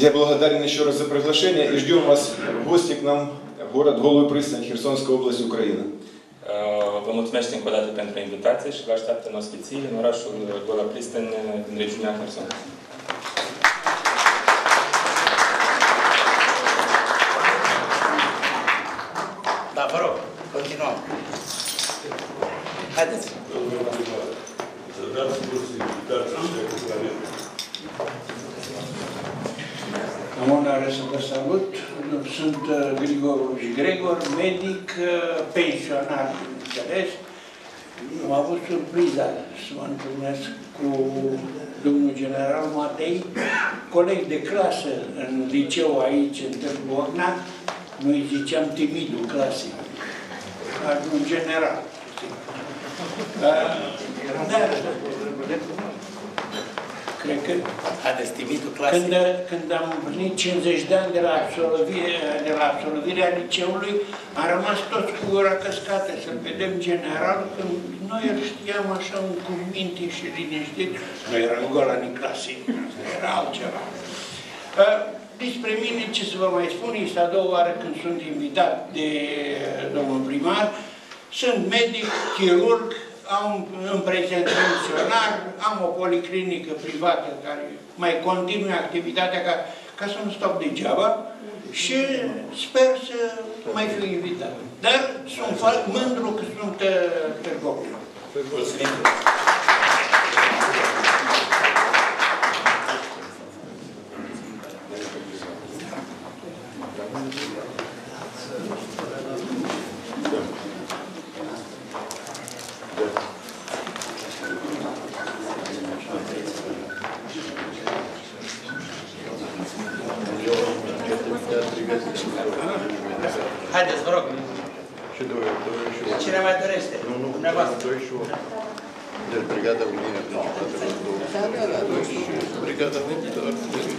Я благодарен еще раз за приглашение и ждем вас в гости к нам в город Голую Пристань, Херсонская область, Украина. Vă mulțumesc încă o dată pentru invitație și vă așteaptă în ospiții în orașul Gola Pristen, în regiunea Herson. Sunt uh, Grigor Gregor, medic, uh, pensionar, înțeles. Am avut surpriza să mă întâlnesc cu domnul general Matei, coleg de clasă în liceu aici, în Târgu Orna. Noi ziceam timidul clasei. Un general. Uh, dar cred că Haideți, timitul clasic. când, când am împlinit 50 de ani de la, absolvire, de la absolvirea liceului, am rămas toți cu gura căscată să-l vedem general, când noi îl știam așa un cu minte și liniștit. Noi eram gola în clasă, era altceva. Uh, Despre mine, ce să vă mai spun, este a doua oară când sunt invitat de domnul primar. Sunt medic, chirurg, am în prezent funcționar, am o policlinică privată care mai continuă activitatea ca, ca să nu stau degeaba și sper să mai fiu invitat. Dar sunt mândru că sunt uh, târgovin. Mulțumim! Haideți, vă rog. Și doi, doi și unu. Cine mai dorește? Nu, nu, Dumneavoastră. doi și unu. Deci Brigada Unirea Principatelor două. Da, da, da. Doi și Brigada Unită Artilerie.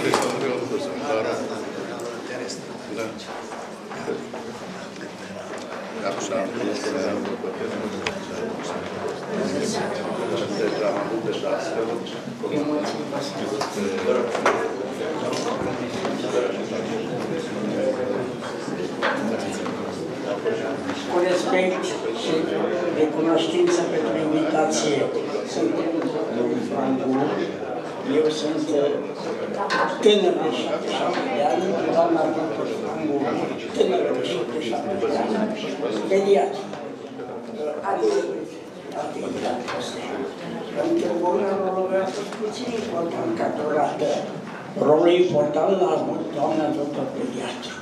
Alexandria Lupăsă. Arad. Da. Așa, este Deja am avut deja astfel. Vă rog. Cu respect și recunoștință pentru invitație, sunt domnul Francu, eu sunt tânăr de 77 de ani, doamna doctor Francu, tânără de 77 de ani, pediatru. Pentru bună rolul a fost puțin important ca durată. Rolul important l-a avut doamna doctor pediatru.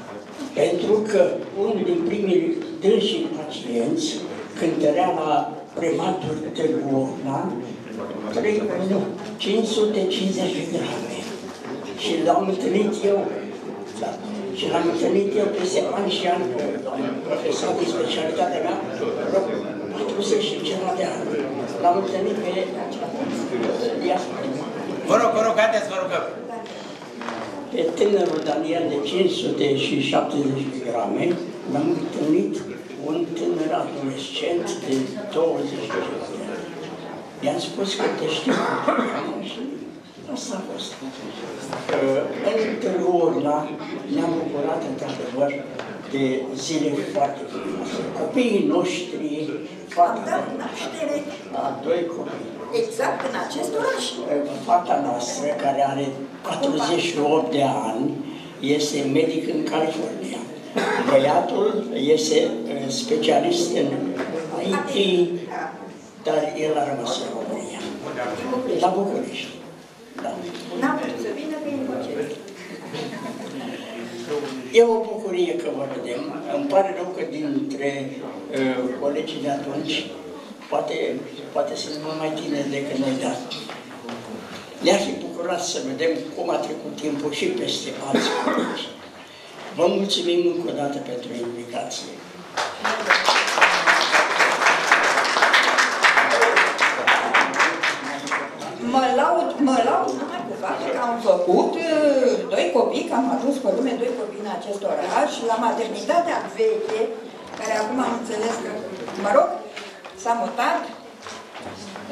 Pentru că unul din primii dânsii pacienți cântărea la prematur Târgu Ornan 550 de grame. Și l-am întâlnit eu, da, și l-am întâlnit eu peste ani și ani, profesor de specialitatea mea, 40 și ceva de ani. L-am întâlnit pe Vă rog, vă rog, haideți, vă rugăm. Pe tânărul Daniel de 570 de grame l-am întâlnit un tânăr adolescent de 20 de ani. I-am spus că te știu. Asta a fost. În Târgu Urla ne-am bucurat într-adevăr de zile foarte frumoase. Copiii noștri, fata naștere. a doi copii. Exact în acest oraș. Fata noastră, care are 48 de ani, este medic în California. Băiatul este uh, specialist în IT, dar el a rămas în România. La București. Da. N-am putut să vină că e în concediu. E o bucurie că vă vedem. Îmi pare rău că dintre uh, colegii de atunci, poate, poate sunt mult mai tineri decât noi, dar ne-ar fi bucurat să vedem cum a trecut timpul și peste alți colegi. Vă mulțumim încă o dată pentru invitație. Mă laud, mă laud numai cu faptul că am făcut uh, doi copii, că am adus pe lume doi copii în acest oraș, la maternitatea veche, care acum am înțeles că, mă rog, s-a mutat.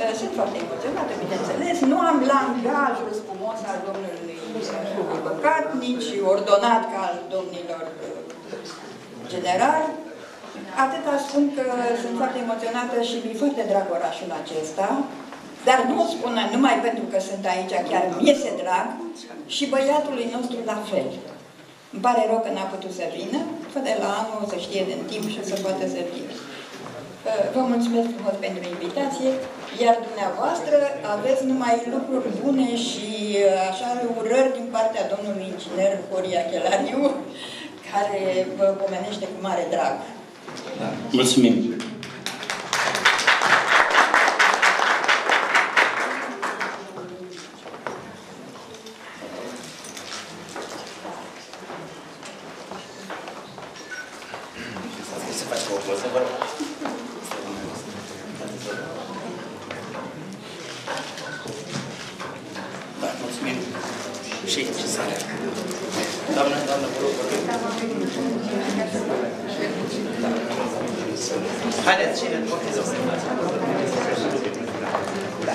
Uh, Sunt foarte emoționată, bineînțeles. Nu am langajul spumos al domnului uh, avocat, nici ordonat ca al domnilor uh, generali. Atâta spun că sunt foarte emoționată și mi-e foarte drag orașul acesta. Dar nu o spun numai pentru că sunt aici, chiar mi se drag și băiatului nostru la fel. Îmi pare rău că n-a putut să vină, fă de la anul să știe din timp și să poată să vină. Vă mulțumesc frumos pentru invitație, iar dumneavoastră aveți numai lucruri bune și așa urări din partea domnului inginer Horia Chelariu, care vă pomenește cu mare drag. Mulțumim! Să faci o poză, vă rog. Da, mulțumim. Și ce sare. Doamne, doamne, vă rog, vă rog. Da. Haideți, cine poftiți Da.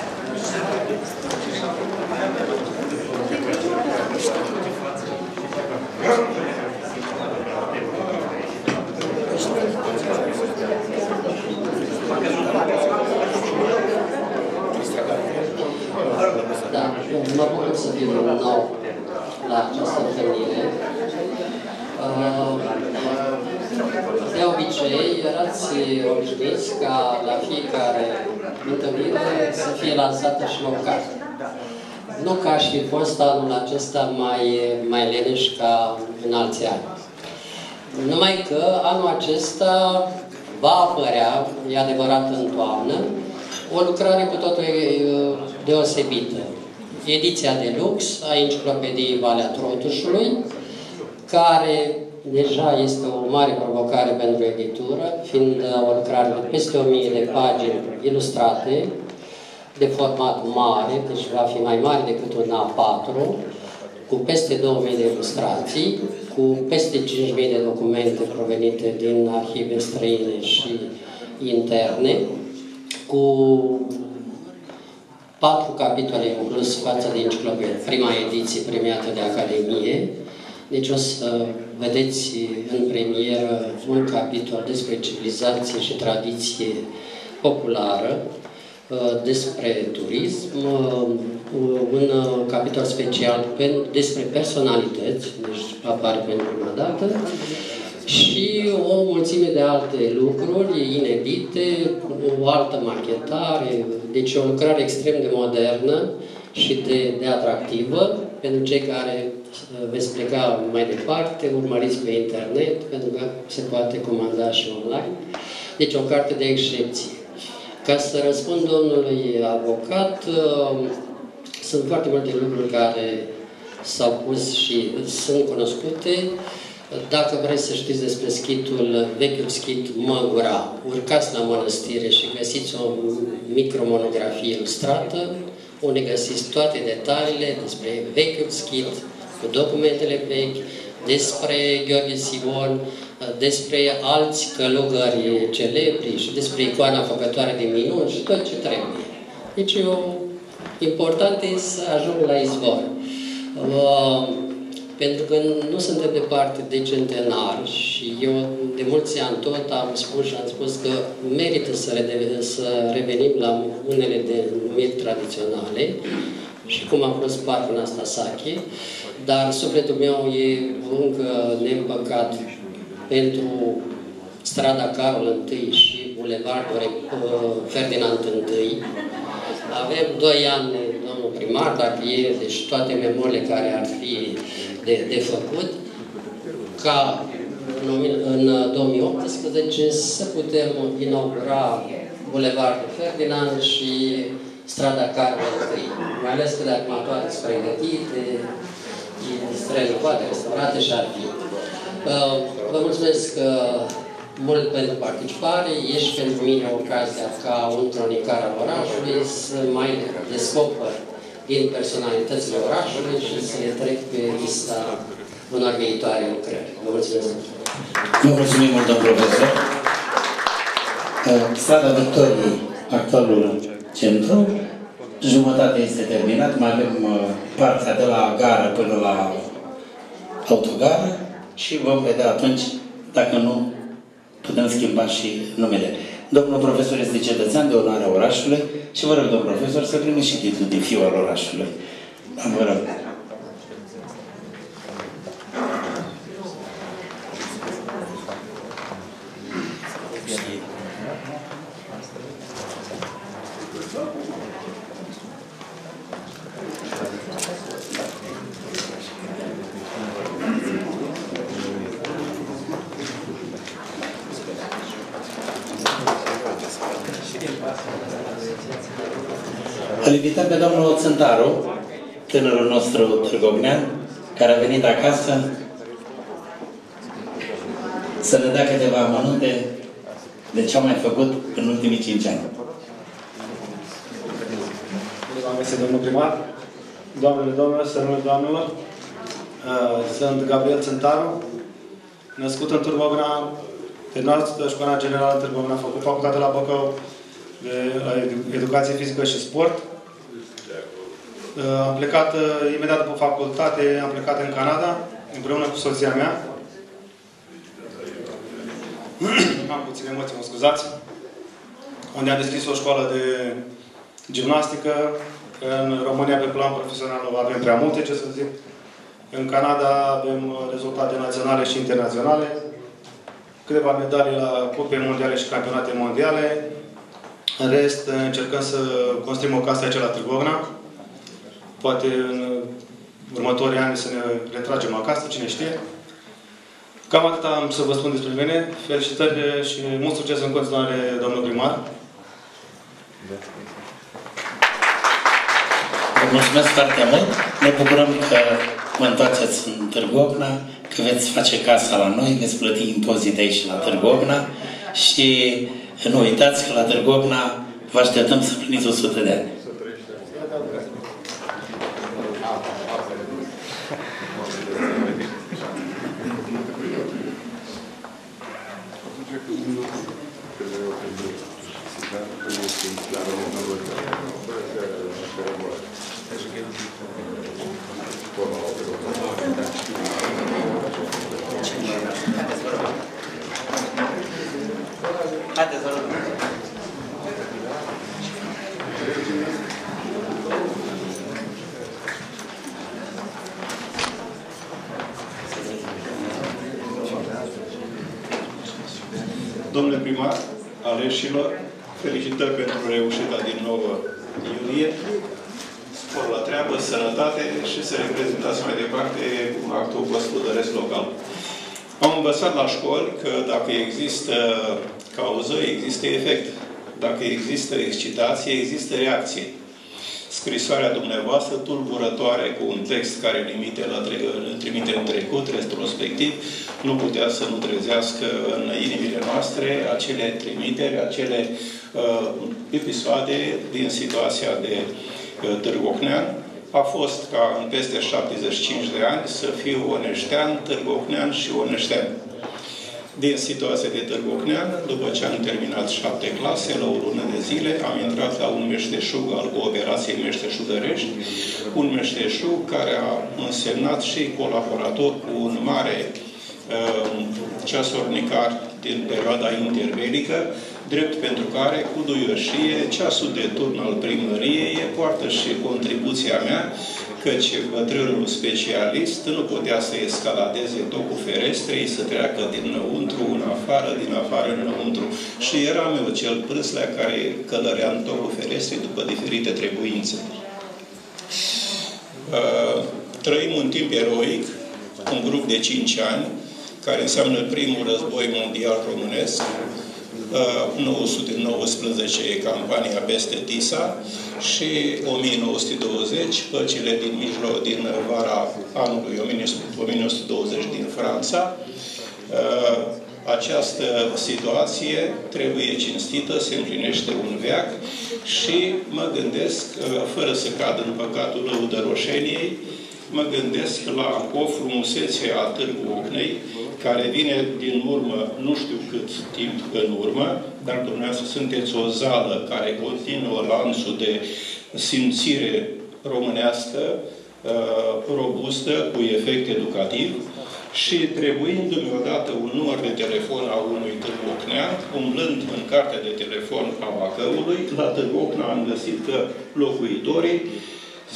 Da, mă bucur să fiu din nou la această întâlnire. Uh, De obicei, erați obișnuiți ca la fiecare întâlnire să fie lansată și o carte. Nu că aș fi fost anul acesta mai, mai leneș ca în alți ani. Numai că anul acesta va apărea, e adevărat în toamnă, o lucrare cu totul uh, deosebită. Ediția de lux a Enciclopediei Valea Trotușului, care deja este o mare provocare pentru editură, fiind uh, o lucrare de peste 1000 de pagini ilustrate, de format mare, deci va fi mai mare decât un A4, cu peste 2000 de ilustrații, cu peste 5000 de documente provenite din arhive străine și interne, cu patru capitole în plus față de enciclopedie, prima ediție premiată de Academie. Deci o să vedeți în premieră un capitol despre civilizație și tradiție populară, despre turism, un capitol special despre personalități, deci apare pentru prima dată, și o mulțime de alte lucruri inedite, o altă machetare, deci o lucrare extrem de modernă și de, de atractivă pentru cei care veți pleca mai departe, urmăriți pe internet, pentru că se poate comanda și online. Deci o carte de excepție. Ca să răspund domnului avocat, sunt foarte multe lucruri care s-au pus și sunt cunoscute. Dacă vreți să știți despre schitul, vechiul schit Măgura, urcați la mănăstire și găsiți o micromonografie ilustrată, unde găsiți toate detaliile despre vechiul schit, cu documentele vechi, despre Gheorghe Simon, despre alți călugări celebri și despre icoana făcătoare de minuni și tot ce trebuie. Deci eu, important e să ajung la izvor. Uh, pentru că nu suntem departe de centenar și eu de mulți ani tot am spus și am spus că merită să, rede, să revenim la unele denumiri tradiționale și cum a fost parcul Anastasache, dar sufletul meu e încă neîmpăcat pentru strada Carol I și Bulevardul Ferdinand I. Avem doi ani, domnul primar, dacă e, deci toate memoriile care ar fi de, de făcut, ca în, în 2018 să putem inaugura Bulevardul Ferdinand și strada Carmen I. Mai ales că de acum toate sunt pregătite, renovate, restaurate și ar fi. Uh, vă mulțumesc uh, mult pentru participare. E și pentru mine ocazia ca un cronicar al orașului să mai descoper din personalitățile orașului și să le trec pe lista unor viitoare lucrări. Vă mulțumesc! Vă mulțumim mult, domnul profesor! Strada Victoriei, actualul centru, jumătate este terminat, mai avem uh, partea de la gară până la autogară și vom vedea atunci, dacă nu, putem schimba și numele. Domnul profesor este cetățean de onoare a orașului și vă rog, domnul profesor, să primiți și titlul de fiu al orașului. Vă rog. Îl invităm pe domnul Țântaru, tânărul nostru târgognean, care a venit acasă să ne dea câteva amănunte de ce a mai făcut în ultimii cinci ani. Mulțumesc, domnul primar. Doamnele, domnilor, sărmele, doamnelor, uh, sunt Gabriel Țântaru, născut în Târgovna, terminat școala generală în Târgovna, a făcut facultatea la Bacău de educație fizică și sport. Uh, am plecat uh, imediat după facultate, am plecat în Canada, împreună cu soția mea. am puține emoții, mă scuzați. Unde am deschis o școală de gimnastică. În România, pe plan profesional, avem prea multe, ce să zic. În Canada avem uh, rezultate naționale și internaționale. Câteva medalii la cupe mondiale și campionate mondiale. În rest, încercăm să construim o casă aici la Târgovna. Poate în următorii ani să ne retragem acasă, cine știe. Cam atât am să vă spun despre mine. Felicitări și mult succes în continuare, domnul primar. Vă mulțumesc foarte mult. Ne bucurăm că vă întoarceți în Târgovna, că veți face casa la noi, veți plăti impozite aici la Târgovna și nu uitați că la Târgovna vă așteptăm să pliniți 100 de ani. Haideți, vă rog. Domnule primar, aleșilor, felicitări pentru reușita din 9 iulie. Spor la treabă, sănătate și să reprezentați mai departe actul gospodăresc local. Am învățat la școli că dacă există cauză, există efect. Dacă există excitație, există reacție. Scrisoarea dumneavoastră, tulburătoare, cu un text care limite la tre trimite în trecut, retrospectiv, nu putea să nu trezească în inimile noastre acele trimiteri, acele uh, episoade din situația de uh, Târgocnean. A fost ca în peste 75 de ani să fiu oneștean, târgocnean și oneștean din situația de Târgocnean, după ce am terminat șapte clase, la o lună de zile, am intrat la un meșteșug al cooperației meșteșugărești, un meșteșug care a însemnat și colaborator cu un mare uh, ceasornicar din perioada interbelică, drept pentru care, cu duioșie, ceasul de turn al primăriei poartă și contribuția mea căci bătrânul specialist nu putea să escaladeze tocul ferestrei, să treacă dinăuntru în afară, din afară în înăuntru. Și eram eu cel prâslea care călărea în tocul ferestrei după diferite trebuințe. Uh, trăim un timp eroic, un grup de 5 ani, care înseamnă primul război mondial românesc, 919 e campania peste Tisa și 1920 păcile din mijloc, din vara anului 1920 din Franța. Uh, această situație trebuie cinstită, se împlinește un veac și mă gândesc, uh, fără să cad în păcatul lăudăroșeniei, mă gândesc la o frumusețe a Târgu Ocnei, care vine din urmă, nu știu cât timp în urmă, dar dumneavoastră sunteți o zală care continuă lanțul de simțire românească, uh, robustă, cu efect educativ, și trebuindu-mi odată un număr de telefon a unui târgocnean, umblând în cartea de telefon a Bacăului, la Târgocna am găsit că locuitorii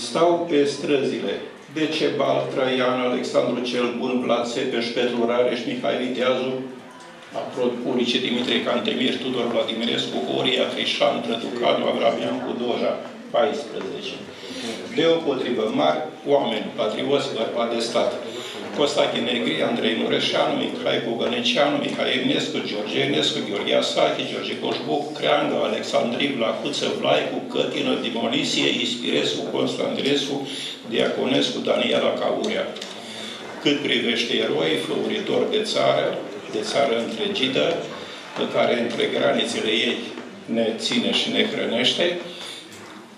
stau pe străzile Decebal, Traian, Alexandru cel Bun, Vlad Țepeș, Petru Rareș, Mihai Viteazu, Purice, Dimitrie Cantemir, Tudor Vladimirescu, Horia, Crișan, Trăducanu, Avramian, Cudoja, 14. Deopotrivă, mari oameni, patrioți, bărbați de stat, Costache Negri, Andrei Mureșanu, Mihai Bogăneceanu, Mihai Eminescu, George Enescu, Gheorghe Asache, George Coșbuc, Creangă, Alexandriv, Lacuță, Vlaicu, Cătină, Dimonisie, Ispirescu, Constantinescu, Diaconescu, Daniela Caurea. Cât privește eroi, făuritori de țară, de țară întregită, pe care între granițele ei ne ține și ne hrănește,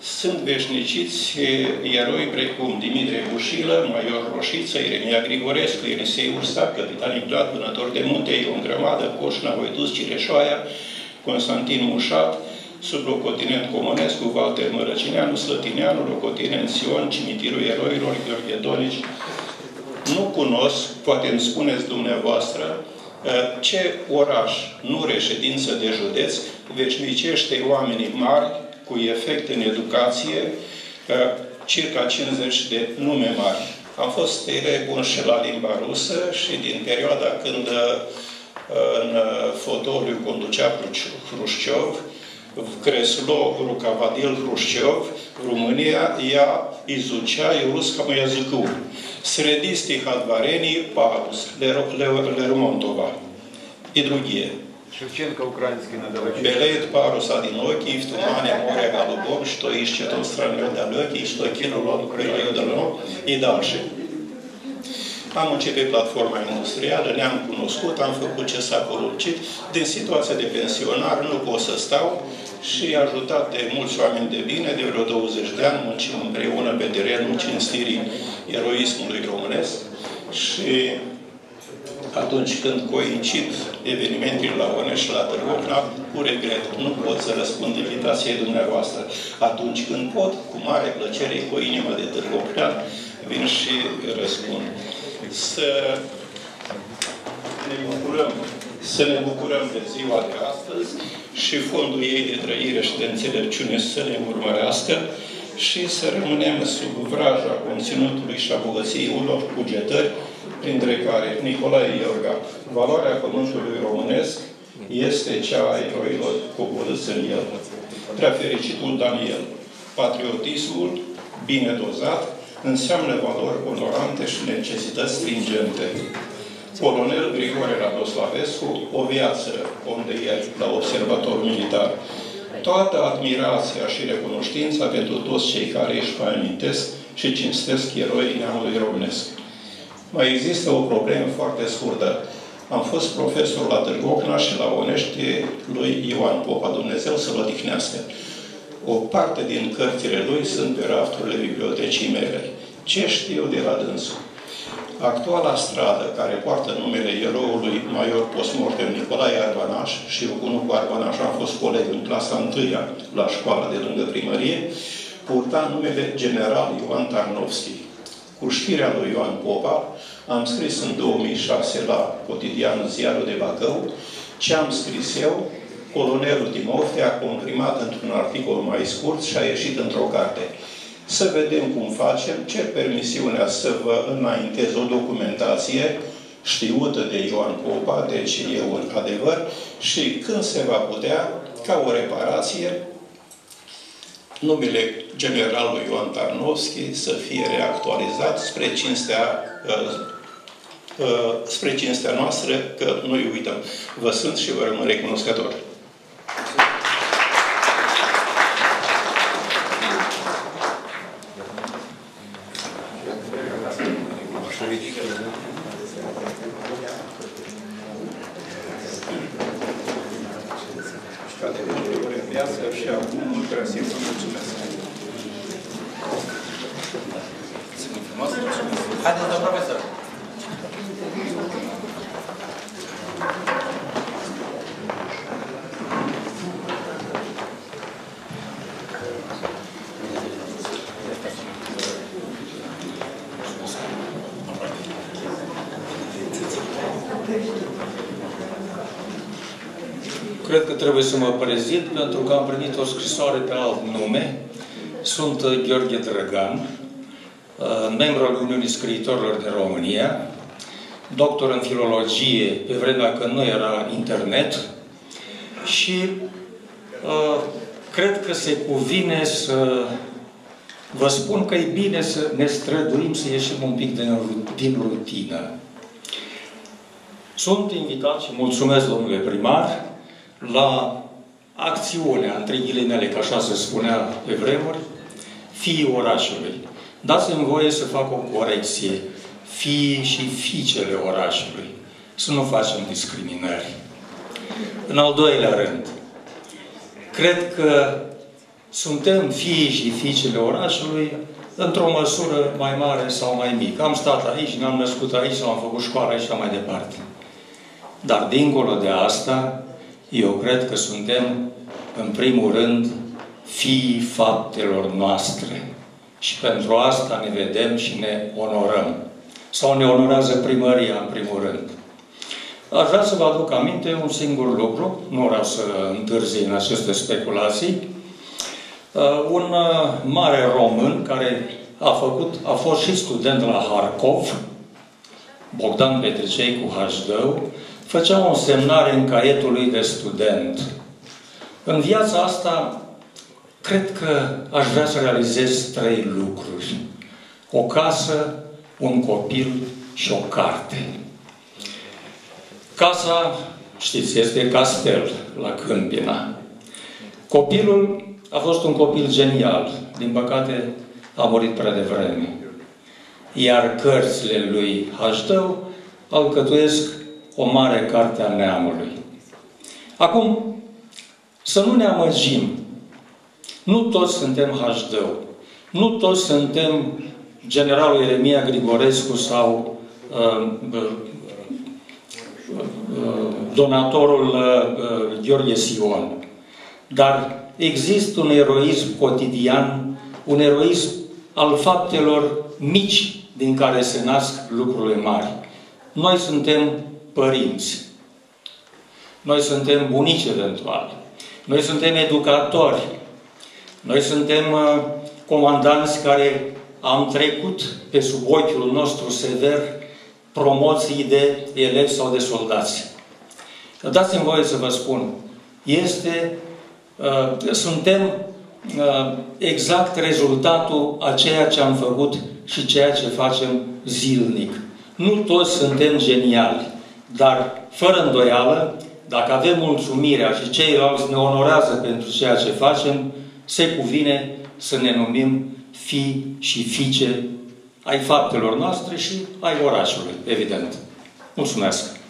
sunt veșniciți eroi precum Dimitrie Bușilă, Maior Roșiță, Iremia Grigorescu, Elisei Ursac, Capitan Vlad, Vânător de Munte, Ion Grămadă, Coșna, Voitus, Cireșoaia, Constantin Mușat, sublocotinent Comunescu, Walter Mărăcineanu, Slătineanu, locotinent Sion, Cimitirul Eroilor, Gheorghe Donici. Nu cunosc, poate îmi spuneți dumneavoastră, ce oraș, nu reședință de județ, veșnicește oamenii mari, cu efect în educație, circa 50 de nume mari. Am fost rebun și la limba rusă și din perioada când în fotoliu conducea Hrușciov, Кресло руководил Хрущев в Румынии, я изучаю русскому языку. Среди стихотворений Паус, Лермонтова и другие. Шевченко украинский надо Белеет парус одинокий, в тумане моря голубом, что ищет он страной далекий, что кинул он крылья давно и дальше. Am început platforma industrială, ne-am cunoscut, am făcut ce s-a poruncit. Din situația de pensionar nu pot să stau și ajutat de mulți oameni de bine, de vreo 20 de ani, muncim împreună pe terenul cinstirii eroismului românesc și atunci când coincid evenimentele la One și la Târgocna, cu regret, nu pot să răspund invitației dumneavoastră. Atunci când pot, cu mare plăcere, cu inima de Târgocna, vin și răspund. Să ne bucurăm, să ne bucurăm de ziua de astăzi și fondul ei de trăire și de înțelepciune să ne urmărească și să rămânem sub vraja conținutului și a bogăției unor cugetări printre care Nicolae Iorga, valoarea pământului românesc este cea a eroilor coborâți în el. Prea fericitul Daniel, patriotismul, bine dozat, înseamnă valori onorante și necesități stringente. Colonel Grigore Radoslavescu, o viață om de ieri la observator militar. Toată admirația și recunoștința pentru toți cei care își mai amintesc și cinstesc eroii neamului românesc. Mai există o problemă foarte scurtă. Am fost profesor la Târgocna și la Onești lui Ioan Popa, Dumnezeu să-l odihnească. O parte din cărțile lui sunt pe rafturile bibliotecii mele. Ce știu de la dânsul? Actuala stradă care poartă numele eroului major postmortem Nicolae Arbanaș și eu cu Arbanaș, am fost coleg în clasa 1 la școala de lângă primărie, purta numele general Ioan Tarnovski. Cu știrea lui Ioan Popa, am scris în 2006 la cotidianul Ziarul de Bacău ce am scris eu, colonelul Timofte a comprimat într-un articol mai scurt și a ieșit într-o carte. Să vedem cum facem, ce permisiunea să vă înaintez o documentație știută de Ioan Popa, deci e un adevăr, și când se va putea, ca o reparație, numele generalului Ioan Tarnovski să fie reactualizat spre cinstea uh, Uh, spre cinstea noastră că noi uităm. Vă sunt și vă rămân recunoscător. mișcat de ori în viață și acum mult răsim vă mulțumesc. Haideți, domnul profesor. Cred că trebuie să mă prezint pentru că am primit o scrisoare pe alt nume. Sunt uh, Gheorghe Drăgan, uh, membru al Uniunii Scriitorilor din România, doctor în filologie pe vremea când nu era internet și uh, cred că se cuvine să vă spun că e bine să ne străduim să ieșim un pic din, din rutină. Sunt invitat și mulțumesc, domnule primar, la acțiunea, între ghilimele, că așa se spunea pe vremuri, fiii orașului. Dați-mi voie să fac o corecție. Fiii și fiicele orașului. Să nu facem discriminări. În al doilea rând, cred că suntem fiii și fiicele orașului într-o măsură mai mare sau mai mică. Am stat aici, ne-am născut aici, sau am făcut școală aici și mai departe. Dar dincolo de asta, eu cred că suntem, în primul rând, fiii faptelor noastre. Și pentru asta ne vedem și ne onorăm. Sau ne onorează primăria, în primul rând. Aș vrea să vă aduc aminte un singur lucru, nu vreau să întârzi în aceste speculații. Uh, un uh, mare român care a, făcut, a fost și student la Harkov, Bogdan Petricei cu HD, făcea o semnare în caietul lui de student. În viața asta, cred că aș vrea să realizez trei lucruri. O casă, un copil și o carte. Casa, știți, este castel la Câmpina. Copilul a fost un copil genial. Din păcate, a murit prea devreme. Iar cărțile lui Haștău alcătuiesc o mare carte a neamului. Acum, să nu ne amăgim. Nu toți suntem hd Nu toți suntem generalul Ieremia Grigorescu sau uh, uh, uh, donatorul uh, Gheorghe Sion. Dar există un eroism cotidian, un eroism al faptelor mici din care se nasc lucrurile mari. Noi suntem părinți. Noi suntem bunici eventual. Noi suntem educatori. Noi suntem uh, comandanți care am trecut pe sub ochiul nostru sever promoții de elevi sau de soldați. Dați-mi voie să vă spun, este, uh, suntem uh, exact rezultatul a ceea ce am făcut și ceea ce facem zilnic. Nu toți suntem geniali. Dar, fără îndoială, dacă avem mulțumirea și ceilalți ne onorează pentru ceea ce facem, se cuvine să ne numim fi și fiice ai faptelor noastre și ai orașului, evident. Mulțumesc!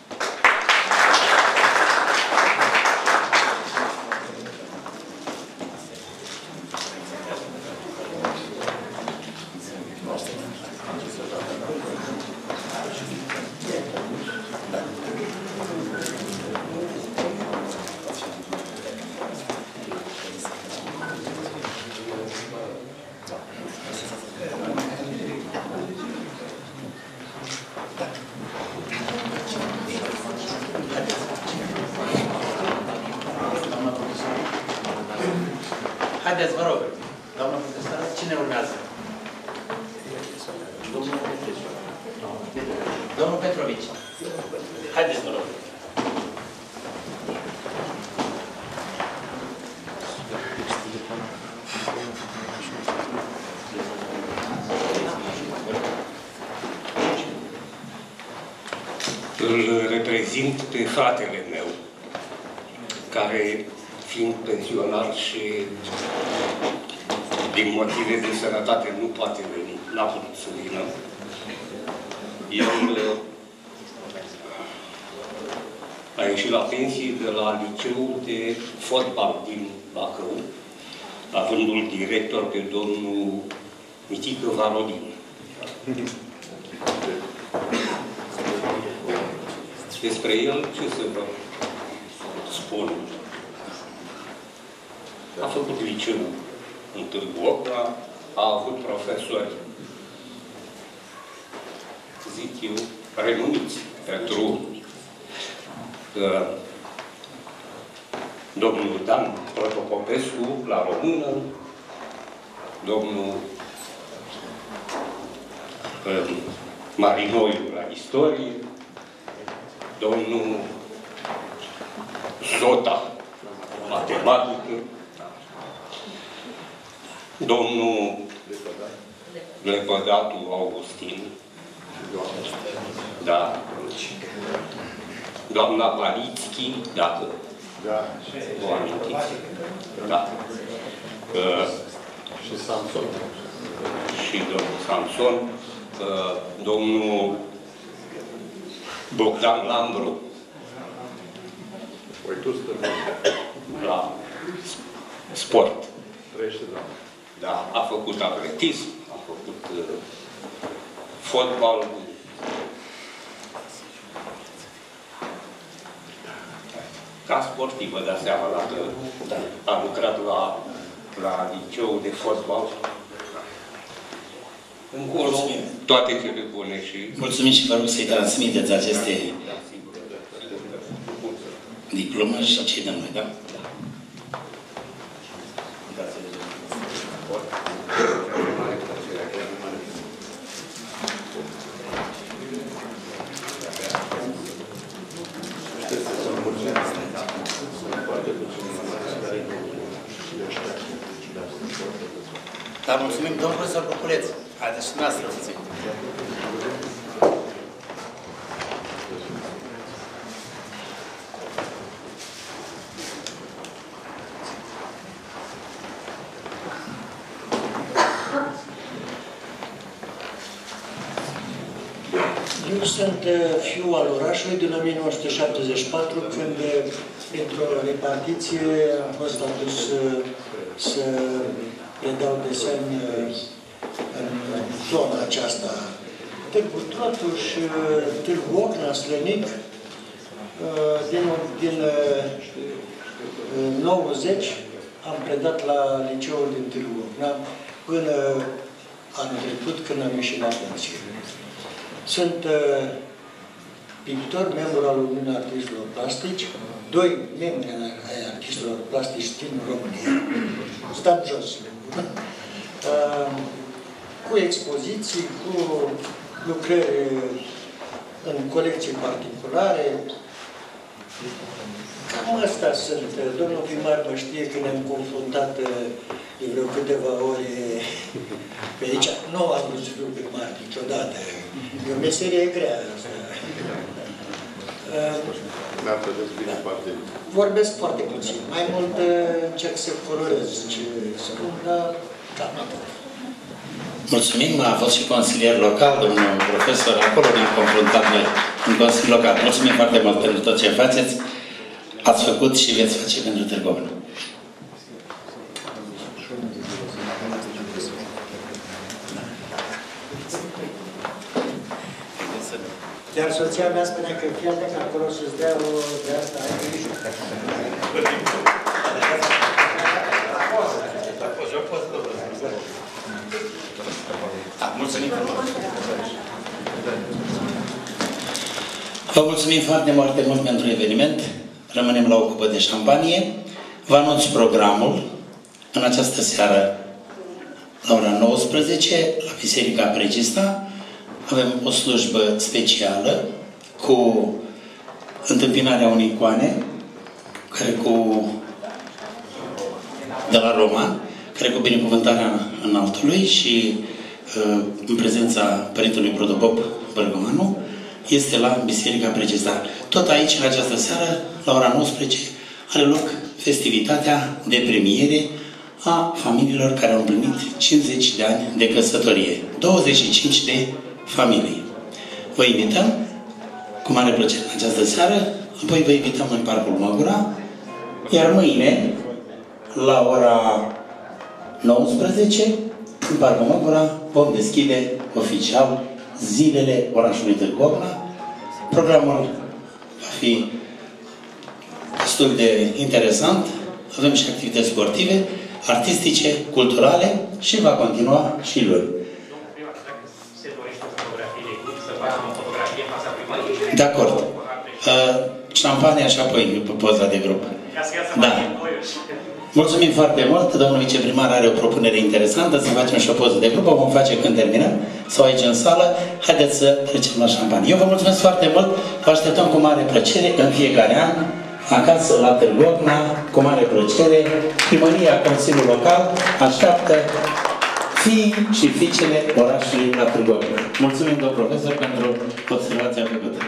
Haideți, vă rog, doamna profesor, cine urmează? Domnul Petrovici. Domnul Petrovici. Haideți, vă rog. Îl reprezint pe fratele meu, care fiind pensionar și din motive de sănătate nu poate veni, n-a putut să vină. Eu aici ieșit la pensie de la liceul de fotbal din Bacău, avândul director pe domnul Mitică Varodin. Despre el ce să vă spun? A făcut liceu în Târgu Ocra, a avut profesori, zic eu, renumiți pentru uh, domnul Dan Protopopescu la română, domnul uh, Marinoiu la istorie, domnul Zota, matematică, domnul Lepădatu Augustin, da, doamna Palitski, dacă da. o amintiți. Da. Uh, și Samson. Și domnul Samson, uh, domnul Bogdan Lambru. Păi tu La sport. Trăiește, da. Da, a făcut atletism, a făcut uh, fotbal. Ca sportiv, vă dați seama, dacă a lucrat la, la liceu de fotbal. În curs, toate cele bune și... Mulțumim și vă rog să-i transmiteți aceste diplome și cei de noi, da? Dar mulțumim, domnul profesor Cuculeț. Haideți și noastră să zic. Eu sunt uh, fiul al orașului din 1974, când uh, printr-o repartiție am fost adus uh, să predau desen în zona aceasta. Târgu Trotuș, Târgu Ocna, Slănic, din, din 90 am predat la liceul din Târgu Ocna până anul trecut când am ieșit la pensie. Sunt uh, pictor, membru al Uniunii Artistilor Plastici, doi membri ai artistilor plastici din România, stăm jos, uh, cu expoziții, cu lucrări în colecții particulare. Cam asta sunt. Domnul primar mă știe că ne-am confruntat de vreo câteva ore pe aici. Nu am vrut să fiu primar niciodată. E o meserie grea asta. Dar vedeți bine foarte Vorbesc foarte puțin. Mai mult încerc să colorez ce spun, dar cam atât. Mulțumim, a fost și consilier local, domnul profesor, acolo ne-am confruntat noi, în Consiliul Local. Mulțumim foarte mult pentru tot ce faceți, ați făcut și veți face pentru Târgovna. Iar soția mea spunea că fii atent că acolo să-ți dea o de asta, ai grijă. Da, mulțumim frumos. Vă mulțumim foarte, foarte mult pentru eveniment. Rămânem la o cupă de șampanie. Vă anunț programul în această seară la ora 19 la Biserica Pregista. Avem o slujbă specială cu întâmpinarea unei icoane care cu de la Roman, care cu binecuvântarea înaltului și uh, în prezența Părintelui Protopop Bărgămanu, este la Biserica Pregista. Tot aici, în această seară, la ora 19, are loc festivitatea de premiere a familiilor care au împlinit 50 de ani de căsătorie. 25 de familii. Vă invităm cu mare plăcere în această seară apoi vă invităm în Parcul Măgura, iar mâine, la ora 19, în Parcul Măgura, vom deschide oficial zilele orașului Târgu Ocna. Programul va fi destul de interesant. Avem și activități sportive, artistice, culturale și va continua și luni. De acord. Uh, șampania și apoi pe poza de grup. Da. Mulțumim foarte mult. Domnul viceprimar are o propunere interesantă să facem și o poză de grup. O vom face când terminăm sau aici în sală. Haideți să trecem la șampanie. Eu vă mulțumesc foarte mult. Vă așteptăm cu mare plăcere în fiecare an acasă la Târgu Ocna, cu mare plăcere. Primăria Consiliul Local așteaptă fii și fiicele orașului la Târgu Ocna. Mulțumim, domnul profesor, pentru observația făcută.